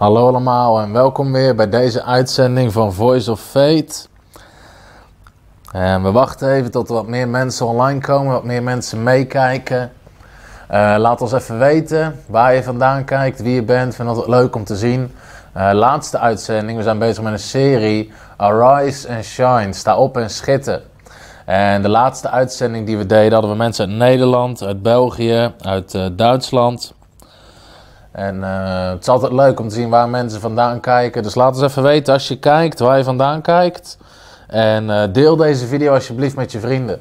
Hallo allemaal en welkom weer bij deze uitzending van Voice of Fate. We wachten even tot er wat meer mensen online komen, wat meer mensen meekijken. Uh, laat ons even weten waar je vandaan kijkt, wie je bent. Vind het leuk om te zien. Uh, laatste uitzending, we zijn bezig met een serie Arise and Shine, sta op en schitter. En de laatste uitzending die we deden hadden we mensen uit Nederland, uit België, uit uh, Duitsland. En uh, het is altijd leuk om te zien waar mensen vandaan kijken. Dus laat eens even weten als je kijkt waar je vandaan kijkt. En uh, deel deze video alsjeblieft met je vrienden.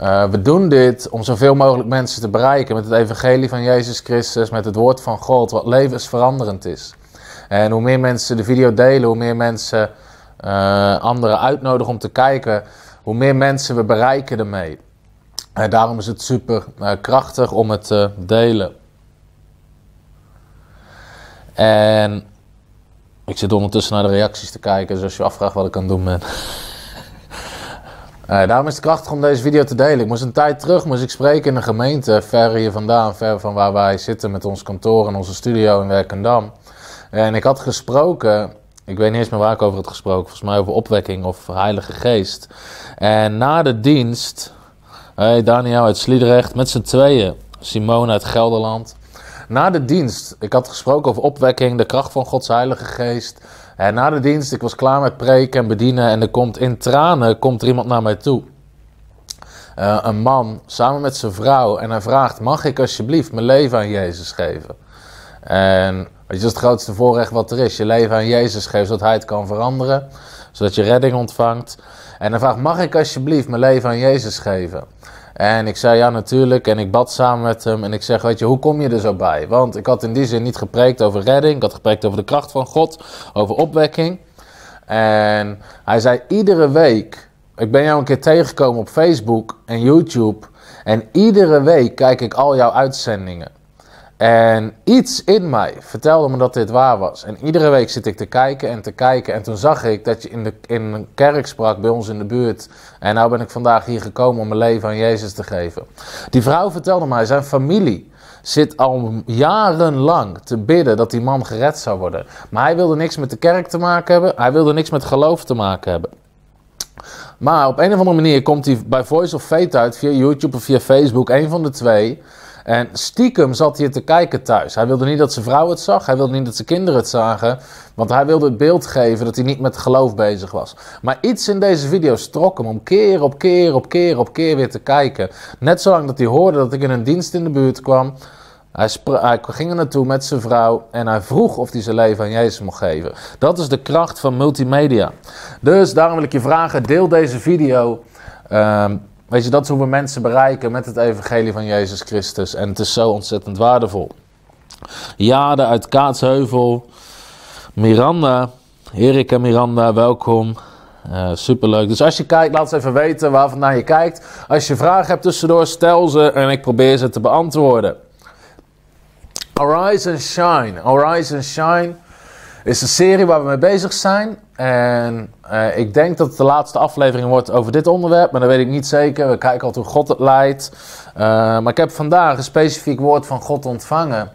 Uh, we doen dit om zoveel mogelijk mensen te bereiken met het evangelie van Jezus Christus, met het woord van God, wat levensveranderend is. En hoe meer mensen de video delen, hoe meer mensen anderen uitnodigen om te kijken, hoe meer mensen we bereiken ermee. En daarom is het super krachtig om het te delen. En ik zit ondertussen naar de reacties te kijken, dus als je afvraagt wat ik aan het doen ben. Uh, daarom is het krachtig om deze video te delen. Ik moest een tijd terug moest ik spreken in een gemeente, ver hier vandaan, ver van waar wij zitten met ons kantoor en onze studio in Werkendam. En ik had gesproken, ik weet niet eens meer waar ik over had gesproken, volgens mij over opwekking of Heilige Geest. En na de dienst, hey Daniel uit Sliedrecht, met z'n tweeën, Simone uit Gelderland. Na de dienst, ik had gesproken over opwekking, de kracht van Gods Heilige Geest. En na de dienst, ik was klaar met preken en bedienen en er komt in tranen komt er iemand naar mij toe. Uh, een man, samen met zijn vrouw. En hij vraagt, mag ik alsjeblieft mijn leven aan Jezus geven? En weet je, dat is het grootste voorrecht wat er is. Je leven aan Jezus geven, zodat hij het kan veranderen. Zodat je redding ontvangt. En hij vraagt, mag ik alsjeblieft mijn leven aan Jezus geven? En ik zei ja, natuurlijk. En ik bad samen met hem. En ik zeg, weet je, hoe kom je er zo bij? Want ik had in die zin niet gepreekt over redding. Ik had gepreekt over de kracht van God. Over opwekking. En hij zei, iedere week... Ik ben jou een keer tegengekomen op Facebook en YouTube. En iedere week kijk ik al jouw uitzendingen. En iets in mij vertelde me dat dit waar was. En iedere week zit ik te kijken en te kijken. En toen zag ik dat je in, de, in een kerk sprak bij ons in de buurt. En nou ben ik vandaag hier gekomen om mijn leven aan Jezus te geven. Die vrouw vertelde mij, zijn familie zit al jarenlang te bidden dat die man gered zou worden. Maar hij wilde niks met de kerk te maken hebben. Hij wilde niks met geloof te maken hebben. Maar op een of andere manier komt hij bij Voice of Fate uit via YouTube of via Facebook, een van de twee. En stiekem zat hij te kijken thuis. Hij wilde niet dat zijn vrouw het zag. Hij wilde niet dat zijn kinderen het zagen. Want hij wilde het beeld geven dat hij niet met geloof bezig was. Maar iets in deze video trok hem om keer op keer op keer op keer weer te kijken. Net zolang dat hij hoorde dat ik in een dienst in de buurt kwam. Hij, ging er naartoe met zijn vrouw en hij vroeg of hij zijn leven aan Jezus mocht geven. Dat is de kracht van multimedia. Dus daarom wil ik je vragen, deel deze video. Um, Weet je, dat is hoe we mensen bereiken met het evangelie van Jezus Christus. En het is zo ontzettend waardevol. Jade uit Kaatsheuvel. Miranda. Erika Miranda, welkom. Uh, superleuk. Dus als je kijkt, laat eens even weten waar vandaan je kijkt. Als je vragen hebt tussendoor, stel ze en ik probeer ze te beantwoorden. Arise and Shine. Arise and Shine is een serie waar we mee bezig zijn. En uh, ik denk dat het de laatste aflevering wordt over dit onderwerp, maar dat weet ik niet zeker. We kijken altijd hoe God het leidt. Uh, maar ik heb vandaag een specifiek woord van God ontvangen.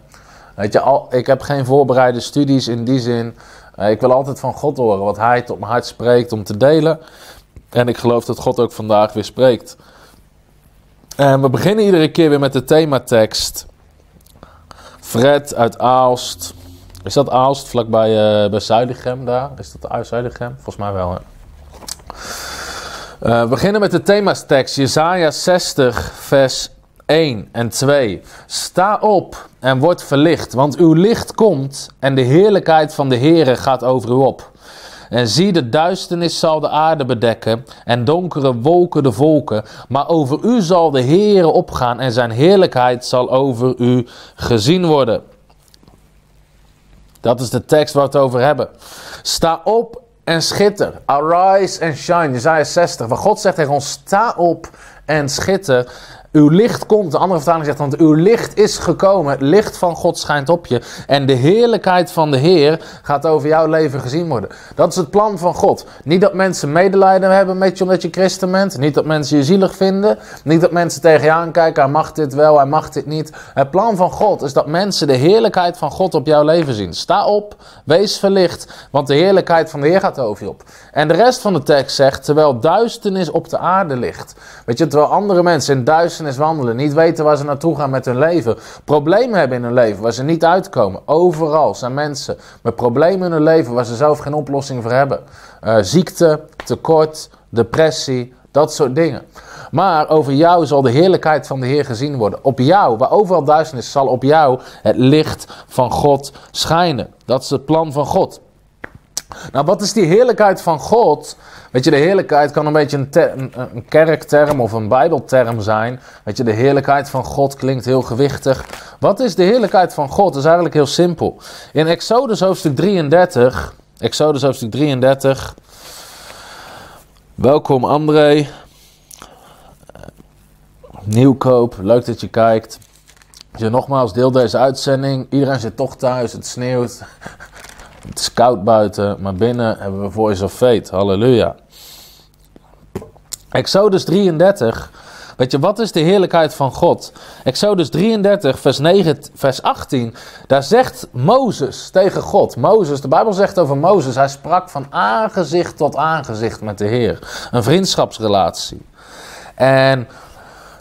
Weet je, al, ik heb geen voorbereide studies in die zin. Uh, ik wil altijd van God horen wat Hij tot mijn hart spreekt om te delen. En ik geloof dat God ook vandaag weer spreekt. En we beginnen iedere keer weer met de thematekst. Fred uit Aalst. Is dat Aalst, vlakbij uh, bij Zuilichem daar? Is dat Zuilichem? Volgens mij wel, hè? Uh, we beginnen met de themastekst, Jezaja 60, vers 1 en 2. Sta op en word verlicht, want uw licht komt en de heerlijkheid van de Heere gaat over u op. En zie, de duisternis zal de aarde bedekken en donkere wolken de volken. Maar over u zal de Heere opgaan en zijn heerlijkheid zal over u gezien worden. Dat is de tekst waar we het over hebben. Sta op en schitter. Arise and shine. Jezaja 60. Waar God zegt tegen ons: sta op en schitter. Uw licht komt, de andere vertaling zegt, want uw licht is gekomen. Het licht van God schijnt op je. En de heerlijkheid van de Heer gaat over jouw leven gezien worden. Dat is het plan van God. Niet dat mensen medelijden hebben met je omdat je christen bent. Niet dat mensen je zielig vinden. Niet dat mensen tegen je aankijken, hij mag dit wel, hij mag dit niet. Het plan van God is dat mensen de heerlijkheid van God op jouw leven zien. Sta op, wees verlicht, want de heerlijkheid van de Heer gaat over je op. En de rest van de tekst zegt, terwijl duisternis op de aarde ligt. Weet je, terwijl andere mensen in duisternis wandelen, niet weten waar ze naartoe gaan met hun leven, problemen hebben in hun leven waar ze niet uitkomen. Overal zijn mensen met problemen in hun leven waar ze zelf geen oplossing voor hebben. Uh, ziekte, tekort, depressie, dat soort dingen. Maar over jou zal de heerlijkheid van de Heer gezien worden. Op jou, waar overal duisternis zal op jou het licht van God schijnen. Dat is het plan van God. Nou, wat is die heerlijkheid van God? Weet je, de heerlijkheid kan een beetje een, een, kerkterm of een bijbelterm zijn. Weet je, de heerlijkheid van God klinkt heel gewichtig. Wat is de heerlijkheid van God? Dat is eigenlijk heel simpel. In Exodus hoofdstuk 33, Exodus hoofdstuk 33. Welkom André. Nieuwkoop, leuk dat je kijkt. Je nogmaals, deel deze uitzending. Iedereen zit toch thuis, het sneeuwt. Het is koud buiten, maar binnen hebben we Voice of Fate. Halleluja. Exodus 33. Weet je, wat is de heerlijkheid van God? Exodus 33, vers, 9, vers 18. Daar zegt Mozes tegen God. Mozes, de Bijbel zegt over Mozes. Hij sprak van aangezicht tot aangezicht met de Heer. Een vriendschapsrelatie. En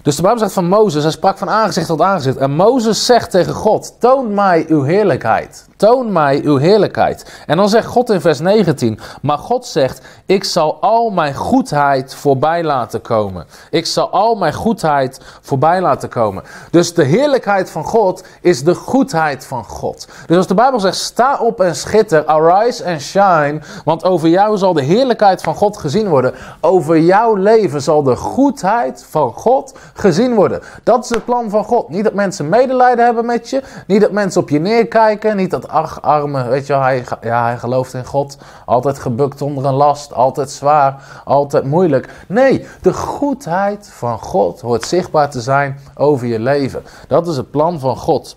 dus de Bijbel zegt van Mozes, hij sprak van aangezicht tot aangezicht. En Mozes zegt tegen God, toon mij uw heerlijkheid. Toon mij uw heerlijkheid. En dan zegt God in vers 19, maar God zegt, ik zal al mijn goedheid voorbij laten komen. Ik zal al mijn goedheid voorbij laten komen. Dus de heerlijkheid van God is de goedheid van God. Dus als de Bijbel zegt, sta op en schitter, arise and shine, want over jou zal de heerlijkheid van God gezien worden. Over jouw leven zal de goedheid van God gezien worden. Dat is het plan van God. Niet dat mensen medelijden hebben met je, niet dat mensen op je neerkijken, niet dat arme, weet je wel, hij, ja, hij gelooft in God. Altijd gebukt onder een last, altijd zwaar, altijd moeilijk. Nee, de goedheid van God hoort zichtbaar te zijn over je leven. Dat is het plan van God.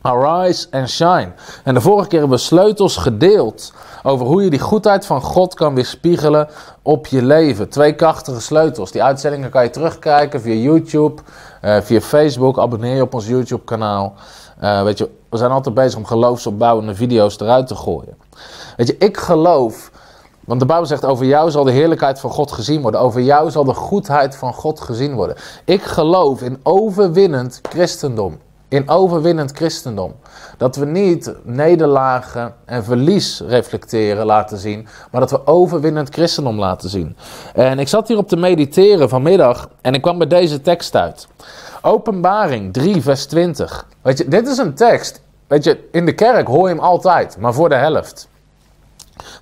Arise and shine. En de vorige keer hebben we sleutels gedeeld over hoe je die goedheid van God kan weerspiegelen op je leven. Twee krachtige sleutels. Die uitzendingen kan je terugkijken via YouTube, uh, via Facebook. Abonneer je op ons YouTube kanaal. Uh, weet je, we zijn altijd bezig om geloofsopbouwende video's eruit te gooien. Weet je, ik geloof, want de Bijbel zegt over jou zal de heerlijkheid van God gezien worden. Over jou zal de goedheid van God gezien worden. Ik geloof in overwinnend christendom. In overwinnend christendom. Dat we niet nederlagen en verlies reflecteren laten zien, maar dat we overwinnend christendom laten zien. En ik zat hier op te mediteren vanmiddag en ik kwam bij deze tekst uit. Openbaring 3, vers 20. Weet je, dit is een tekst. Weet je, in de kerk hoor je hem altijd, maar voor de helft.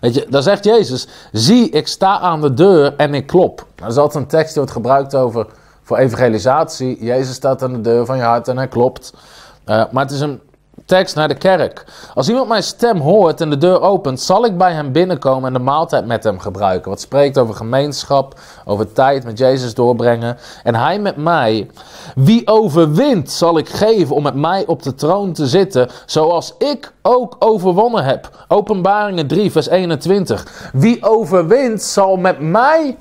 Weet je, dan zegt Jezus: Zie, ik sta aan de deur en ik klop. Dat is altijd een tekst die wordt gebruikt over voor evangelisatie. Jezus staat aan de deur van je hart en hij klopt. Uh, maar het is een tekst naar de kerk. Als iemand mijn stem hoort en de deur opent, zal ik bij hem binnenkomen en de maaltijd met hem gebruiken. Wat spreekt over gemeenschap, over tijd met Jezus doorbrengen. En hij met mij. Wie overwint, zal ik geven om met mij op de troon te zitten, zoals ik ook overwonnen heb. Openbaringen 3, vers 21. Wie overwint, zal met mij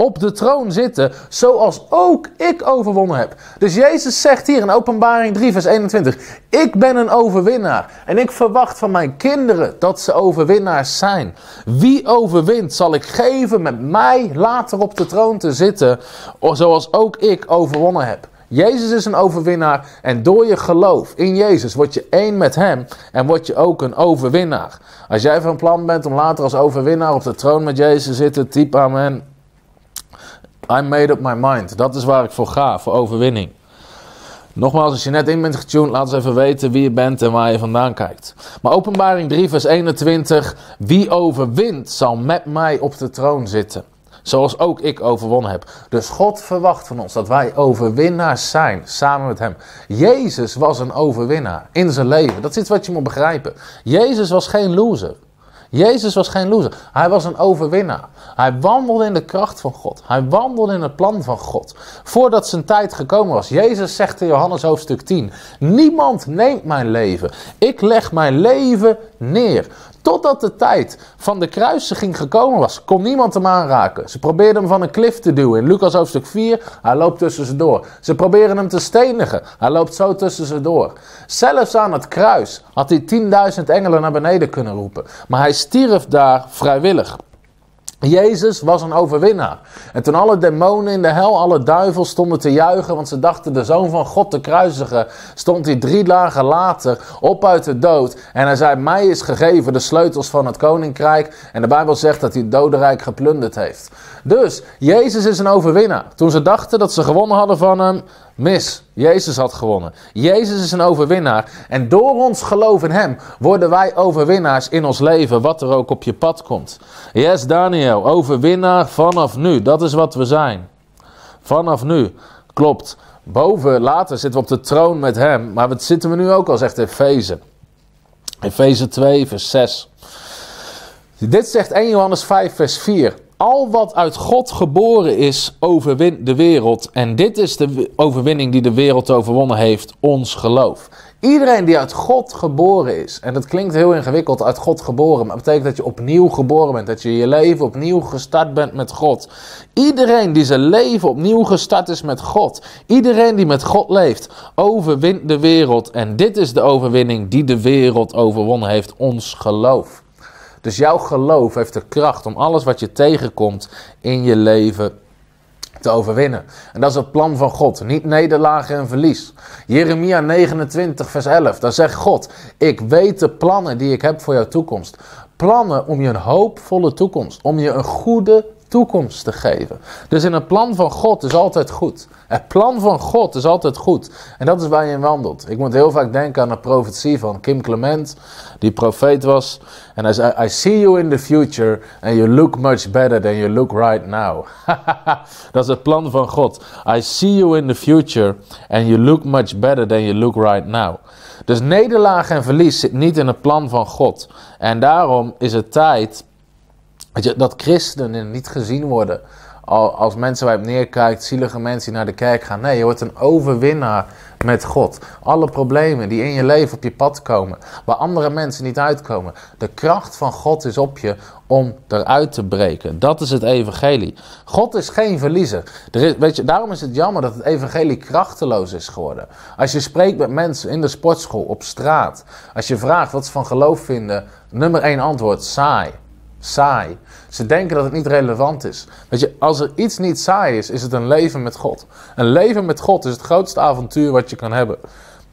op de troon zitten, zoals ook ik overwonnen heb. Dus Jezus zegt hier in Openbaring 3, vers 21: Ik ben een overwinnaar en ik verwacht van mijn kinderen dat ze overwinnaars zijn. Wie overwint, zal ik geven met mij later op de troon te zitten, zoals ook ik overwonnen heb. Jezus is een overwinnaar en door je geloof in Jezus word je één met Hem en word je ook een overwinnaar. Als jij van plan bent om later als overwinnaar op de troon met Jezus te zitten, typ amen. I made up my mind. Dat is waar ik voor ga, voor overwinning. Nogmaals, als je net in bent getuned, laat eens even weten wie je bent en waar je vandaan kijkt. Maar openbaring 3 vers 21. Wie overwint zal met mij op de troon zitten. Zoals ook ik overwonnen heb. Dus God verwacht van ons dat wij overwinnaars zijn samen met Hem. Jezus was een overwinnaar in zijn leven. Dat is iets wat je moet begrijpen. Jezus was geen loser. Jezus was geen loser. Hij was een overwinnaar. Hij wandelde in de kracht van God. Hij wandelde in het plan van God. Voordat zijn tijd gekomen was. Jezus zegt in Johannes hoofdstuk 10: Niemand neemt mijn leven. Ik leg mijn leven neer. Totdat de tijd van de kruisiging gekomen was, kon niemand hem aanraken. Ze probeerden hem van een klif te duwen. In Lucas hoofdstuk 4, hij loopt tussen ze door. Ze probeerden hem te stenigen. Hij loopt zo tussen ze door. Zelfs aan het kruis had hij 10.000 engelen naar beneden kunnen roepen. Maar hij stierf daar vrijwillig. Jezus was een overwinnaar. En toen alle demonen in de hel, alle duivels stonden te juichen, want ze dachten de zoon van God te kruisigen, stond hij drie dagen later op uit de dood. En hij zei, mij is gegeven de sleutels van het koninkrijk. En de Bijbel zegt dat hij het dodenrijk geplunderd heeft. Dus, Jezus is een overwinnaar. Toen ze dachten dat ze gewonnen hadden van hem, mis. Jezus had gewonnen. Jezus is een overwinnaar. En door ons geloof in hem worden wij overwinnaars in ons leven, wat er ook op je pad komt. Yes, Daniel, overwinnaar vanaf nu. Dat is wat we zijn. Vanaf nu. Klopt. Boven, later zitten we op de troon met hem. Maar wat zitten we nu ook al, zegt Efeze. Efeze 2, vers 6. Dit zegt 1 Johannes 5, vers 4. Al wat uit God geboren is, overwint de wereld. En dit is de overwinning die de wereld overwonnen heeft, ons geloof. Iedereen die uit God geboren is, en dat klinkt heel ingewikkeld, uit God geboren, maar dat betekent dat je opnieuw geboren bent, dat je je leven opnieuw gestart bent met God. Iedereen die zijn leven opnieuw gestart is met God, iedereen die met God leeft, overwint de wereld. En dit is de overwinning die de wereld overwonnen heeft, ons geloof. Dus jouw geloof heeft de kracht om alles wat je tegenkomt in je leven te overwinnen. En dat is het plan van God, niet nederlagen en verlies. Jeremia 29, vers 11, daar zegt God: Ik weet de plannen die ik heb voor jouw toekomst. Plannen om je een hoopvolle toekomst, om je een goede toekomst te geven. Dus in het plan van God is altijd goed. Het plan van God is altijd goed. En dat is waar je in wandelt. Ik moet heel vaak denken aan de profetie van Kim Clement, die profeet was. En hij zei, I see you in the future and you look much better than you look right now. dat is het plan van God. I see you in the future and you look much better than you look right now. Dus nederlaag en verlies zit niet in het plan van God. En daarom is het tijd je, dat christenen niet gezien worden als mensen waar je op neerkijkt, zielige mensen die naar de kerk gaan. Nee, je wordt een overwinnaar met God. Alle problemen die in je leven op je pad komen, waar andere mensen niet uitkomen. De kracht van God is op je om eruit te breken. Dat is het evangelie. God is geen verliezer. Er weet je, daarom is het jammer dat het evangelie krachteloos is geworden. Als je spreekt met mensen in de sportschool, op straat, als je vraagt wat ze van geloof vinden, nummer één antwoord, saai saai. Ze denken dat het niet relevant is. Weet je, als er iets niet saai is, is het een leven met God. Een leven met God is het grootste avontuur wat je kan hebben.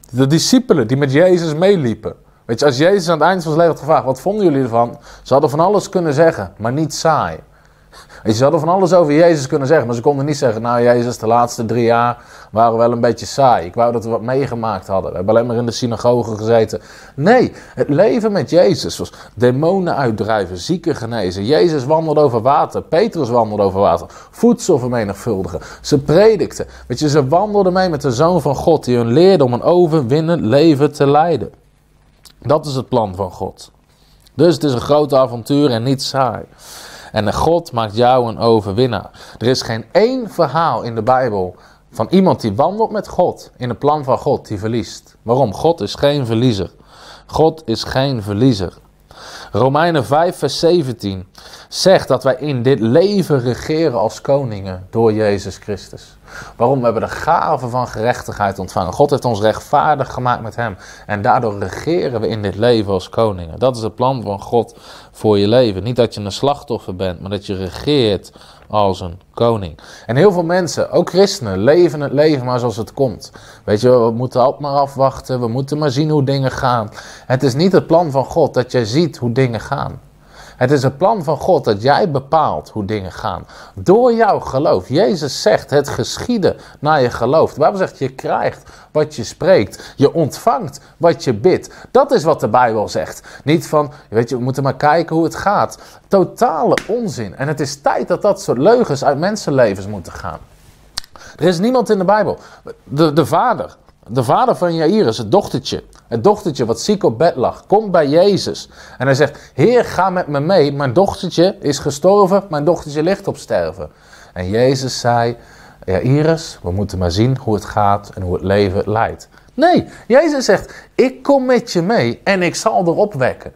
De discipelen die met Jezus meeliepen. Weet je, als Jezus aan het eind van zijn leven had gevraagd, wat vonden jullie ervan? Ze hadden van alles kunnen zeggen, maar niet saai. En ze hadden van alles over Jezus kunnen zeggen, maar ze konden niet zeggen, nou Jezus, de laatste drie jaar waren wel een beetje saai. Ik wou dat we wat meegemaakt hadden. We hebben alleen maar in de synagoge gezeten. Nee, het leven met Jezus was demonen uitdrijven, zieken genezen. Jezus wandelde over water, Petrus wandelde over water, voedsel vermenigvuldigen. Ze predikten. Weet je, ze wandelden mee met de Zoon van God, die hun leerde om een overwinnend leven te leiden. Dat is het plan van God. Dus het is een groot avontuur en niet saai. En God maakt jou een overwinnaar. Er is geen één verhaal in de Bijbel van iemand die wandelt met God in het plan van God die verliest. Waarom? God is geen verliezer. God is geen verliezer. Romeinen 5, vers 17 zegt dat wij in dit leven regeren als koningen door Jezus Christus. Waarom? We hebben de gave van gerechtigheid ontvangen. God heeft ons rechtvaardig gemaakt met Hem. En daardoor regeren we in dit leven als koningen. Dat is het plan van God voor je leven. Niet dat je een slachtoffer bent, maar dat je regeert als een koning. En heel veel mensen, ook christenen, leven het leven maar zoals het komt. Weet je, we moeten altijd maar afwachten, we moeten maar zien hoe dingen gaan. Het is niet het plan van God dat jij ziet hoe dingen gaan. Het is het plan van God dat jij bepaalt hoe dingen gaan. Door jouw geloof. Jezus zegt het geschieden naar je geloof. De Bijbel zegt je krijgt wat je spreekt. Je ontvangt wat je bidt. Dat is wat de Bijbel zegt. Niet van, weet je, we moeten maar kijken hoe het gaat. Totale onzin. En het is tijd dat dat soort leugens uit mensenlevens moeten gaan. Er is niemand in de Bijbel. De, de vader, de vader van Jairus, het dochtertje, het dochtertje wat ziek op bed lag, komt bij Jezus. En hij zegt, Heer, ga met me mee. Mijn dochtertje is gestorven, mijn dochtertje ligt op sterven. En Jezus zei, Jairus, we moeten maar zien hoe het gaat en hoe het leven leidt. Nee, Jezus zegt, ik kom met je mee en ik zal erop wekken.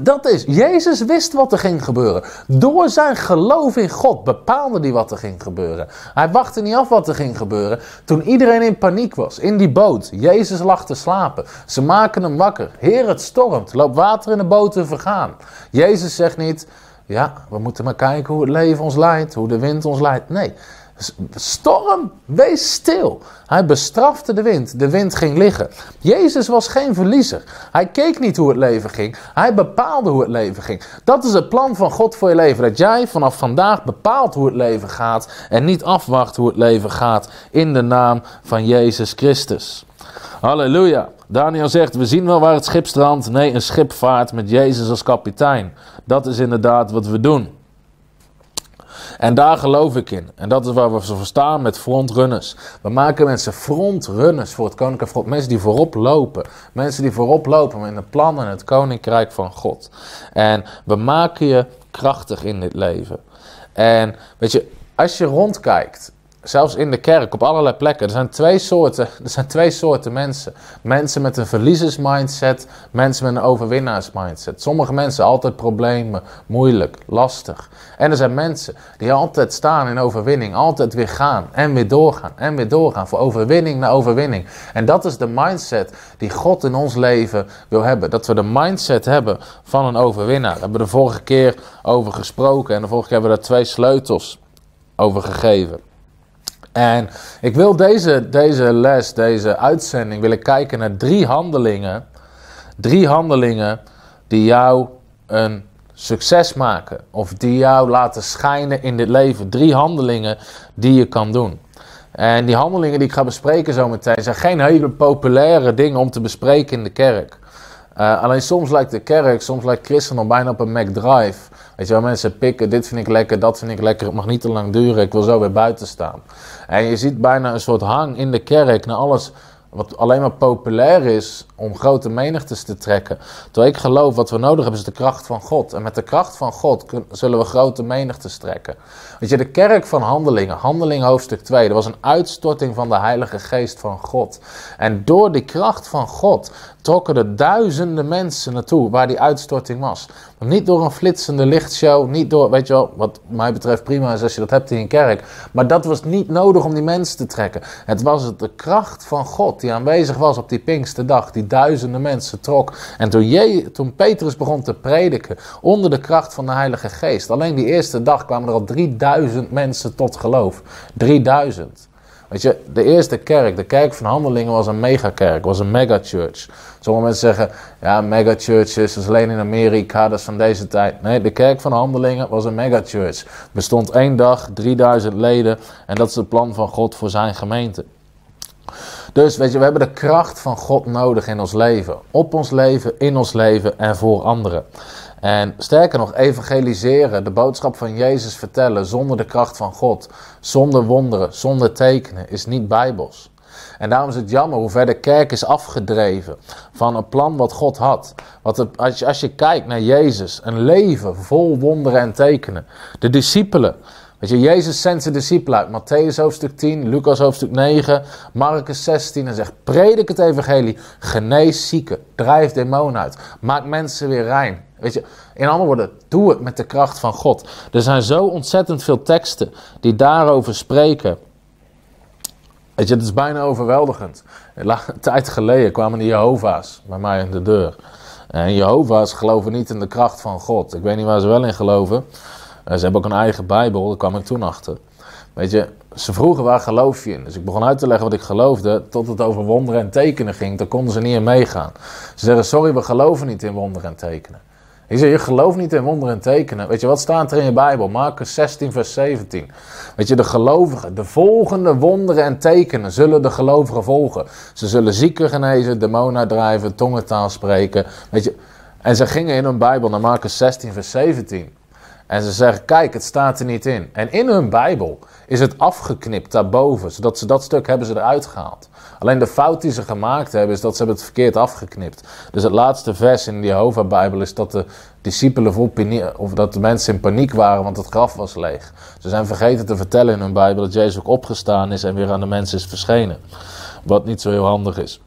Dat is, Jezus wist wat er ging gebeuren. Door zijn geloof in God bepaalde hij wat er ging gebeuren. Hij wachtte niet af wat er ging gebeuren. Toen iedereen in paniek was, in die boot. Jezus lag te slapen. Ze maken hem wakker. Heer, het stormt. Loop water in de boot te vergaan. Jezus zegt niet, ja, we moeten maar kijken hoe het leven ons leidt, hoe de wind ons leidt. Nee, Storm, wees stil. Hij bestrafte de wind. De wind ging liggen. Jezus was geen verliezer. Hij keek niet hoe het leven ging. Hij bepaalde hoe het leven ging. Dat is het plan van God voor je leven. Dat jij vanaf vandaag bepaalt hoe het leven gaat. En niet afwacht hoe het leven gaat. In de naam van Jezus Christus. Halleluja. Daniel zegt, we zien wel waar het schip strandt. Nee, een schip vaart met Jezus als kapitein. Dat is inderdaad wat we doen. En daar geloof ik in. En dat is waar we voor staan met frontrunners. We maken mensen frontrunners voor het Koninkrijk van God. Mensen die voorop lopen. Mensen die voorop lopen in de plannen en het Koninkrijk van God. En we maken je krachtig in dit leven. En weet je, als je rondkijkt zelfs in de kerk, op allerlei plekken. Er zijn twee soorten, er zijn twee soorten mensen. Mensen met een verliezersmindset, mensen met een overwinnaarsmindset. Sommige mensen altijd problemen, moeilijk, lastig. En er zijn mensen die altijd staan in overwinning, altijd weer gaan en weer doorgaan en weer doorgaan. Voor overwinning naar overwinning. En dat is de mindset die God in ons leven wil hebben. Dat we de mindset hebben van een overwinnaar. Daar hebben we de vorige keer over gesproken en de vorige keer hebben we daar twee sleutels over gegeven. En ik wil deze, deze les, deze uitzending, willen kijken naar drie handelingen. Drie handelingen die jou een succes maken. Of die jou laten schijnen in dit leven. Drie handelingen die je kan doen. En die handelingen die ik ga bespreken zometeen zijn geen hele populaire dingen om te bespreken in de kerk. Uh, alleen soms lijkt de kerk, soms lijkt christen nog bijna op een McDrive. Weet je wel, mensen pikken, dit vind ik lekker, dat vind ik lekker, het mag niet te lang duren, ik wil zo weer buiten staan. En je ziet bijna een soort hang in de kerk naar alles wat alleen maar populair is om grote menigtes te trekken. Terwijl ik geloof wat we nodig hebben is de kracht van God. En met de kracht van God zullen we grote menigtes trekken. Weet je, de kerk van handelingen, handeling hoofdstuk 2, er was een uitstorting van de Heilige Geest van God. En door die kracht van God trokken er duizenden mensen naartoe waar die uitstorting was. Niet door een flitsende lichtshow, niet door, weet je wel, wat mij betreft prima is als je dat hebt in een kerk. Maar dat was niet nodig om die mensen te trekken. Het was de kracht van God die aanwezig was op die Pinksterdag, die duizenden mensen trok. En toen, je, toen Petrus begon te prediken, onder de kracht van de Heilige Geest, alleen die eerste dag kwamen er al 3000 mensen tot geloof. 3000. Weet je, de eerste kerk, de kerk van handelingen, was een megakerk, was een megachurch. Sommige mensen zeggen, ja, megachurches, dat is alleen in Amerika, dat is van deze tijd. Nee, de kerk van handelingen was een megachurch. Bestond één dag, 3000 leden en dat is het plan van God voor zijn gemeente. Dus weet je, we hebben de kracht van God nodig in ons leven. Op ons leven, in ons leven en voor anderen. En sterker nog, evangeliseren, de boodschap van Jezus vertellen zonder de kracht van God, zonder wonderen, zonder tekenen, is niet bijbels. En daarom is het jammer hoe ver de kerk is afgedreven van een plan wat God had. Wat als, je, als je kijkt naar Jezus, een leven vol wonderen en tekenen. De discipelen, Weet je, Jezus zendt zijn discipelen uit. Matthäus hoofdstuk 10, Lucas hoofdstuk 9, Marcus 16 en zegt: Predik het evangelie, genees zieken, drijf demonen uit, maak mensen weer rein. Weet je, in andere woorden, doe het met de kracht van God. Er zijn zo ontzettend veel teksten die daarover spreken. Weet je, het is bijna overweldigend. Een tijd geleden kwamen de Jehovah's bij mij in de deur. En Jehovah's geloven niet in de kracht van God. Ik weet niet waar ze wel in geloven. Eh, ze hebben ook een eigen Bijbel, daar kwam ik toen achter. Weet je, ze vroegen waar geloof je in? Dus ik begon uit te leggen wat ik geloofde, tot het over wonderen en tekenen ging. Daar konden ze niet in meegaan. Ze zeggen, sorry, we geloven niet in wonderen en tekenen. Ik zeg, je gelooft niet in wonderen en tekenen. Weet je, wat staat er in je Bijbel? Marcus 16, vers 17. Weet je, de gelovigen, de volgende wonderen en tekenen zullen de gelovigen volgen. Ze zullen zieken genezen, demonen drijven, tongentaal spreken. Weet je, en ze gingen in hun Bijbel naar Marcus 16, vers 17. En ze zeggen, kijk, het staat er niet in. En in hun Bijbel is het afgeknipt daarboven, zodat ze dat stuk hebben ze eruit gehaald. Alleen de fout die ze gemaakt hebben, is dat ze hebben het verkeerd afgeknipt. Dus het laatste vers in de Jehovah-Bijbel is dat de discipelen vol of dat de mensen in paniek waren, want het graf was leeg. Ze zijn vergeten te vertellen in hun Bijbel dat Jezus ook opgestaan is en weer aan de mensen is verschenen. Wat niet zo heel handig is.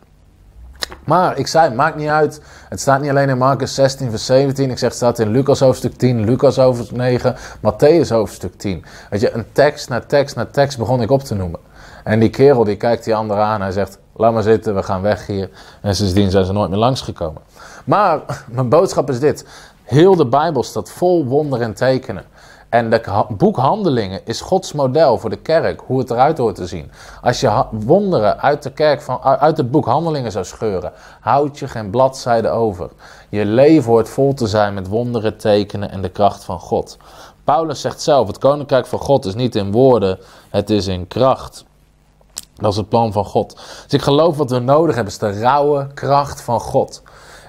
Maar ik zei, maakt niet uit. Het staat niet alleen in Marcus 16, vers 17. Ik zeg, het staat in Lucas hoofdstuk 10, Lucas hoofdstuk 9, Matthäus hoofdstuk 10. Weet je, een tekst na tekst na tekst begon ik op te noemen. En die kerel die kijkt die ander aan. Hij zegt, laat maar zitten, we gaan weg hier. En sindsdien zijn ze nooit meer langsgekomen. Maar mijn boodschap is dit. Heel de Bijbel staat vol wonderen en tekenen. En het boek Handelingen is Gods model voor de kerk, hoe het eruit hoort te zien. Als je wonderen uit, de kerk van, uit het boek Handelingen zou scheuren, houd je geen bladzijde over. Je leven hoort vol te zijn met wonderen, tekenen en de kracht van God. Paulus zegt zelf, het koninkrijk van God is niet in woorden, het is in kracht. Dat is het plan van God. Dus ik geloof wat we nodig hebben, is de rauwe kracht van God.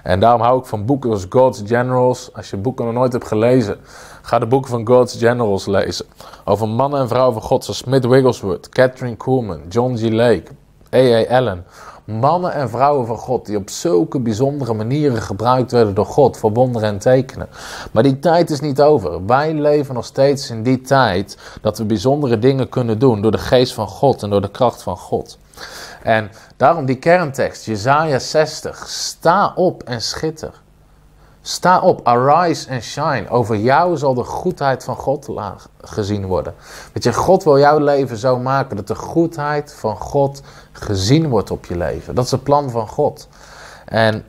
En daarom hou ik van boeken als God's Generals. Als je boeken nog nooit hebt gelezen, ga de boeken van God's Generals lezen. Over mannen en vrouwen van God zoals Smith Wigglesworth, Catherine Kuhlman, John G. Lake, A.A. Allen. Mannen en vrouwen van God die op zulke bijzondere manieren gebruikt werden door God voor wonderen en tekenen. Maar die tijd is niet over. Wij leven nog steeds in die tijd dat we bijzondere dingen kunnen doen door de geest van God en door de kracht van God. En daarom die kerntekst, Jezaja 60. Sta op en schitter. Sta op, arise and shine. Over jou zal de goedheid van God gezien worden. Weet je, God wil jouw leven zo maken dat de goedheid van God gezien wordt op je leven. Dat is het plan van God. En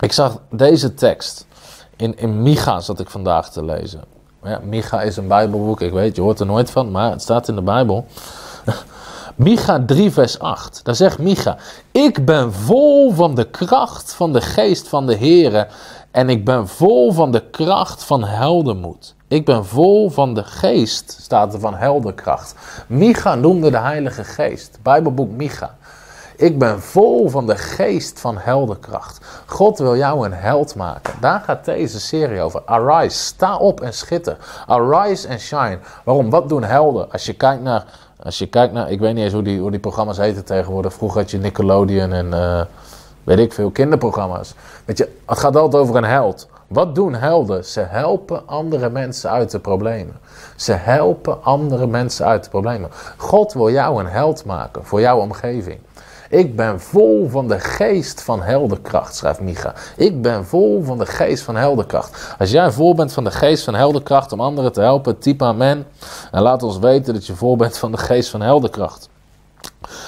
ik zag deze tekst in, in Micha zat ik vandaag te lezen. Ja, Micha is een Bijbelboek, ik weet, je hoort er nooit van, maar het staat in de Bijbel. Micha 3, vers 8. Daar zegt Micha: Ik ben vol van de kracht van de geest van de Heere. En ik ben vol van de kracht van heldenmoed. Ik ben vol van de geest, staat er van heldenkracht. Micha noemde de Heilige Geest. Bijbelboek Micha. Ik ben vol van de geest van heldenkracht. God wil jou een held maken. Daar gaat deze serie over. Arise, sta op en schitter. Arise and shine. Waarom? Wat doen helden? Als je kijkt naar als je kijkt naar, ik weet niet eens hoe die, hoe die programma's heten tegenwoordig. Vroeger had je Nickelodeon en uh, weet ik veel, kinderprogramma's. Weet je, het gaat altijd over een held. Wat doen helden? Ze helpen andere mensen uit de problemen. Ze helpen andere mensen uit de problemen. God wil jou een held maken voor jouw omgeving. Ik ben vol van de geest van helderkracht, schrijft Micha. Ik ben vol van de geest van helderkracht. Als jij vol bent van de geest van helderkracht om anderen te helpen, type amen. En laat ons weten dat je vol bent van de geest van helderkracht.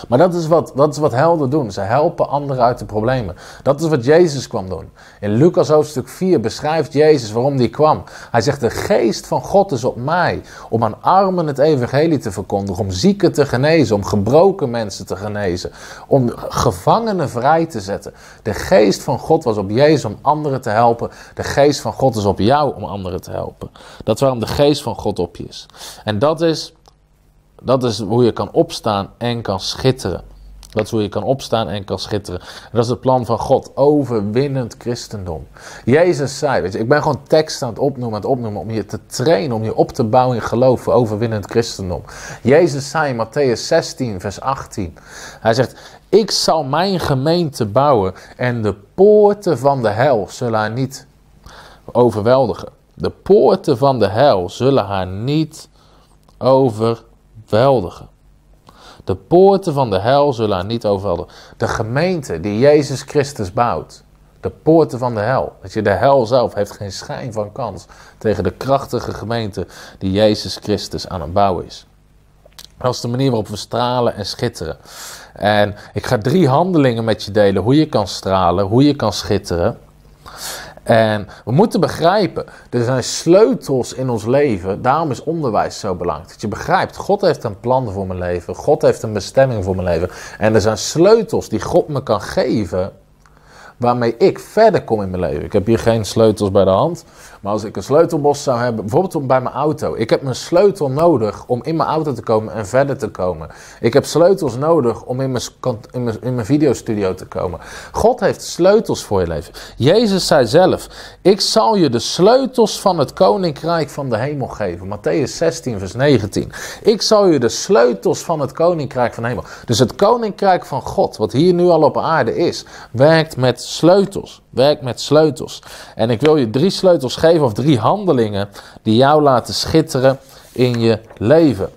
Maar dat is, wat, dat is wat helden doen. Ze helpen anderen uit de problemen. Dat is wat Jezus kwam doen. In Lucas hoofdstuk 4 beschrijft Jezus waarom hij kwam. Hij zegt, de geest van God is op mij om aan armen het evangelie te verkondigen, om zieken te genezen, om gebroken mensen te genezen, om gevangenen vrij te zetten. De geest van God was op Jezus om anderen te helpen. De geest van God is op jou om anderen te helpen. Dat is waarom de geest van God op je is. En dat is dat is hoe je kan opstaan en kan schitteren. Dat is hoe je kan opstaan en kan schitteren. dat is het plan van God. Overwinnend christendom. Jezus zei, weet je, ik ben gewoon tekst aan het opnoemen, aan het opnoemen om je te trainen, om je op te bouwen in geloof voor overwinnend christendom. Jezus zei in Matthäus 16, vers 18. Hij zegt, ik zal mijn gemeente bouwen en de poorten van de hel zullen haar niet overweldigen. De poorten van de hel zullen haar niet overweldigen de poorten van de hel zullen haar niet overweldigen. De gemeente die Jezus Christus bouwt. De poorten van de hel. Dat je de hel zelf heeft geen schijn van kans tegen de krachtige gemeente die Jezus Christus aan het bouwen is. Dat is de manier waarop we stralen en schitteren. En ik ga drie handelingen met je delen hoe je kan stralen, hoe je kan schitteren. En we moeten begrijpen, er zijn sleutels in ons leven. Daarom is onderwijs zo belangrijk. Dat je begrijpt, God heeft een plan voor mijn leven. God heeft een bestemming voor mijn leven. En er zijn sleutels die God me kan geven. Waarmee ik verder kom in mijn leven. Ik heb hier geen sleutels bij de hand. Maar als ik een sleutelbos zou hebben, bijvoorbeeld bij mijn auto. Ik heb mijn sleutel nodig om in mijn auto te komen en verder te komen. Ik heb sleutels nodig om in mijn, in mijn, in mijn videostudio te komen. God heeft sleutels voor je leven. Jezus zei zelf: Ik zal je de sleutels van het koninkrijk van de hemel geven. Matthäus 16, vers 19. Ik zal je de sleutels van het koninkrijk van de hemel. Dus het koninkrijk van God, wat hier nu al op aarde is, werkt met sleutels. Werkt met sleutels. En ik wil je drie sleutels geven of drie handelingen die jou laten schitteren in je leven.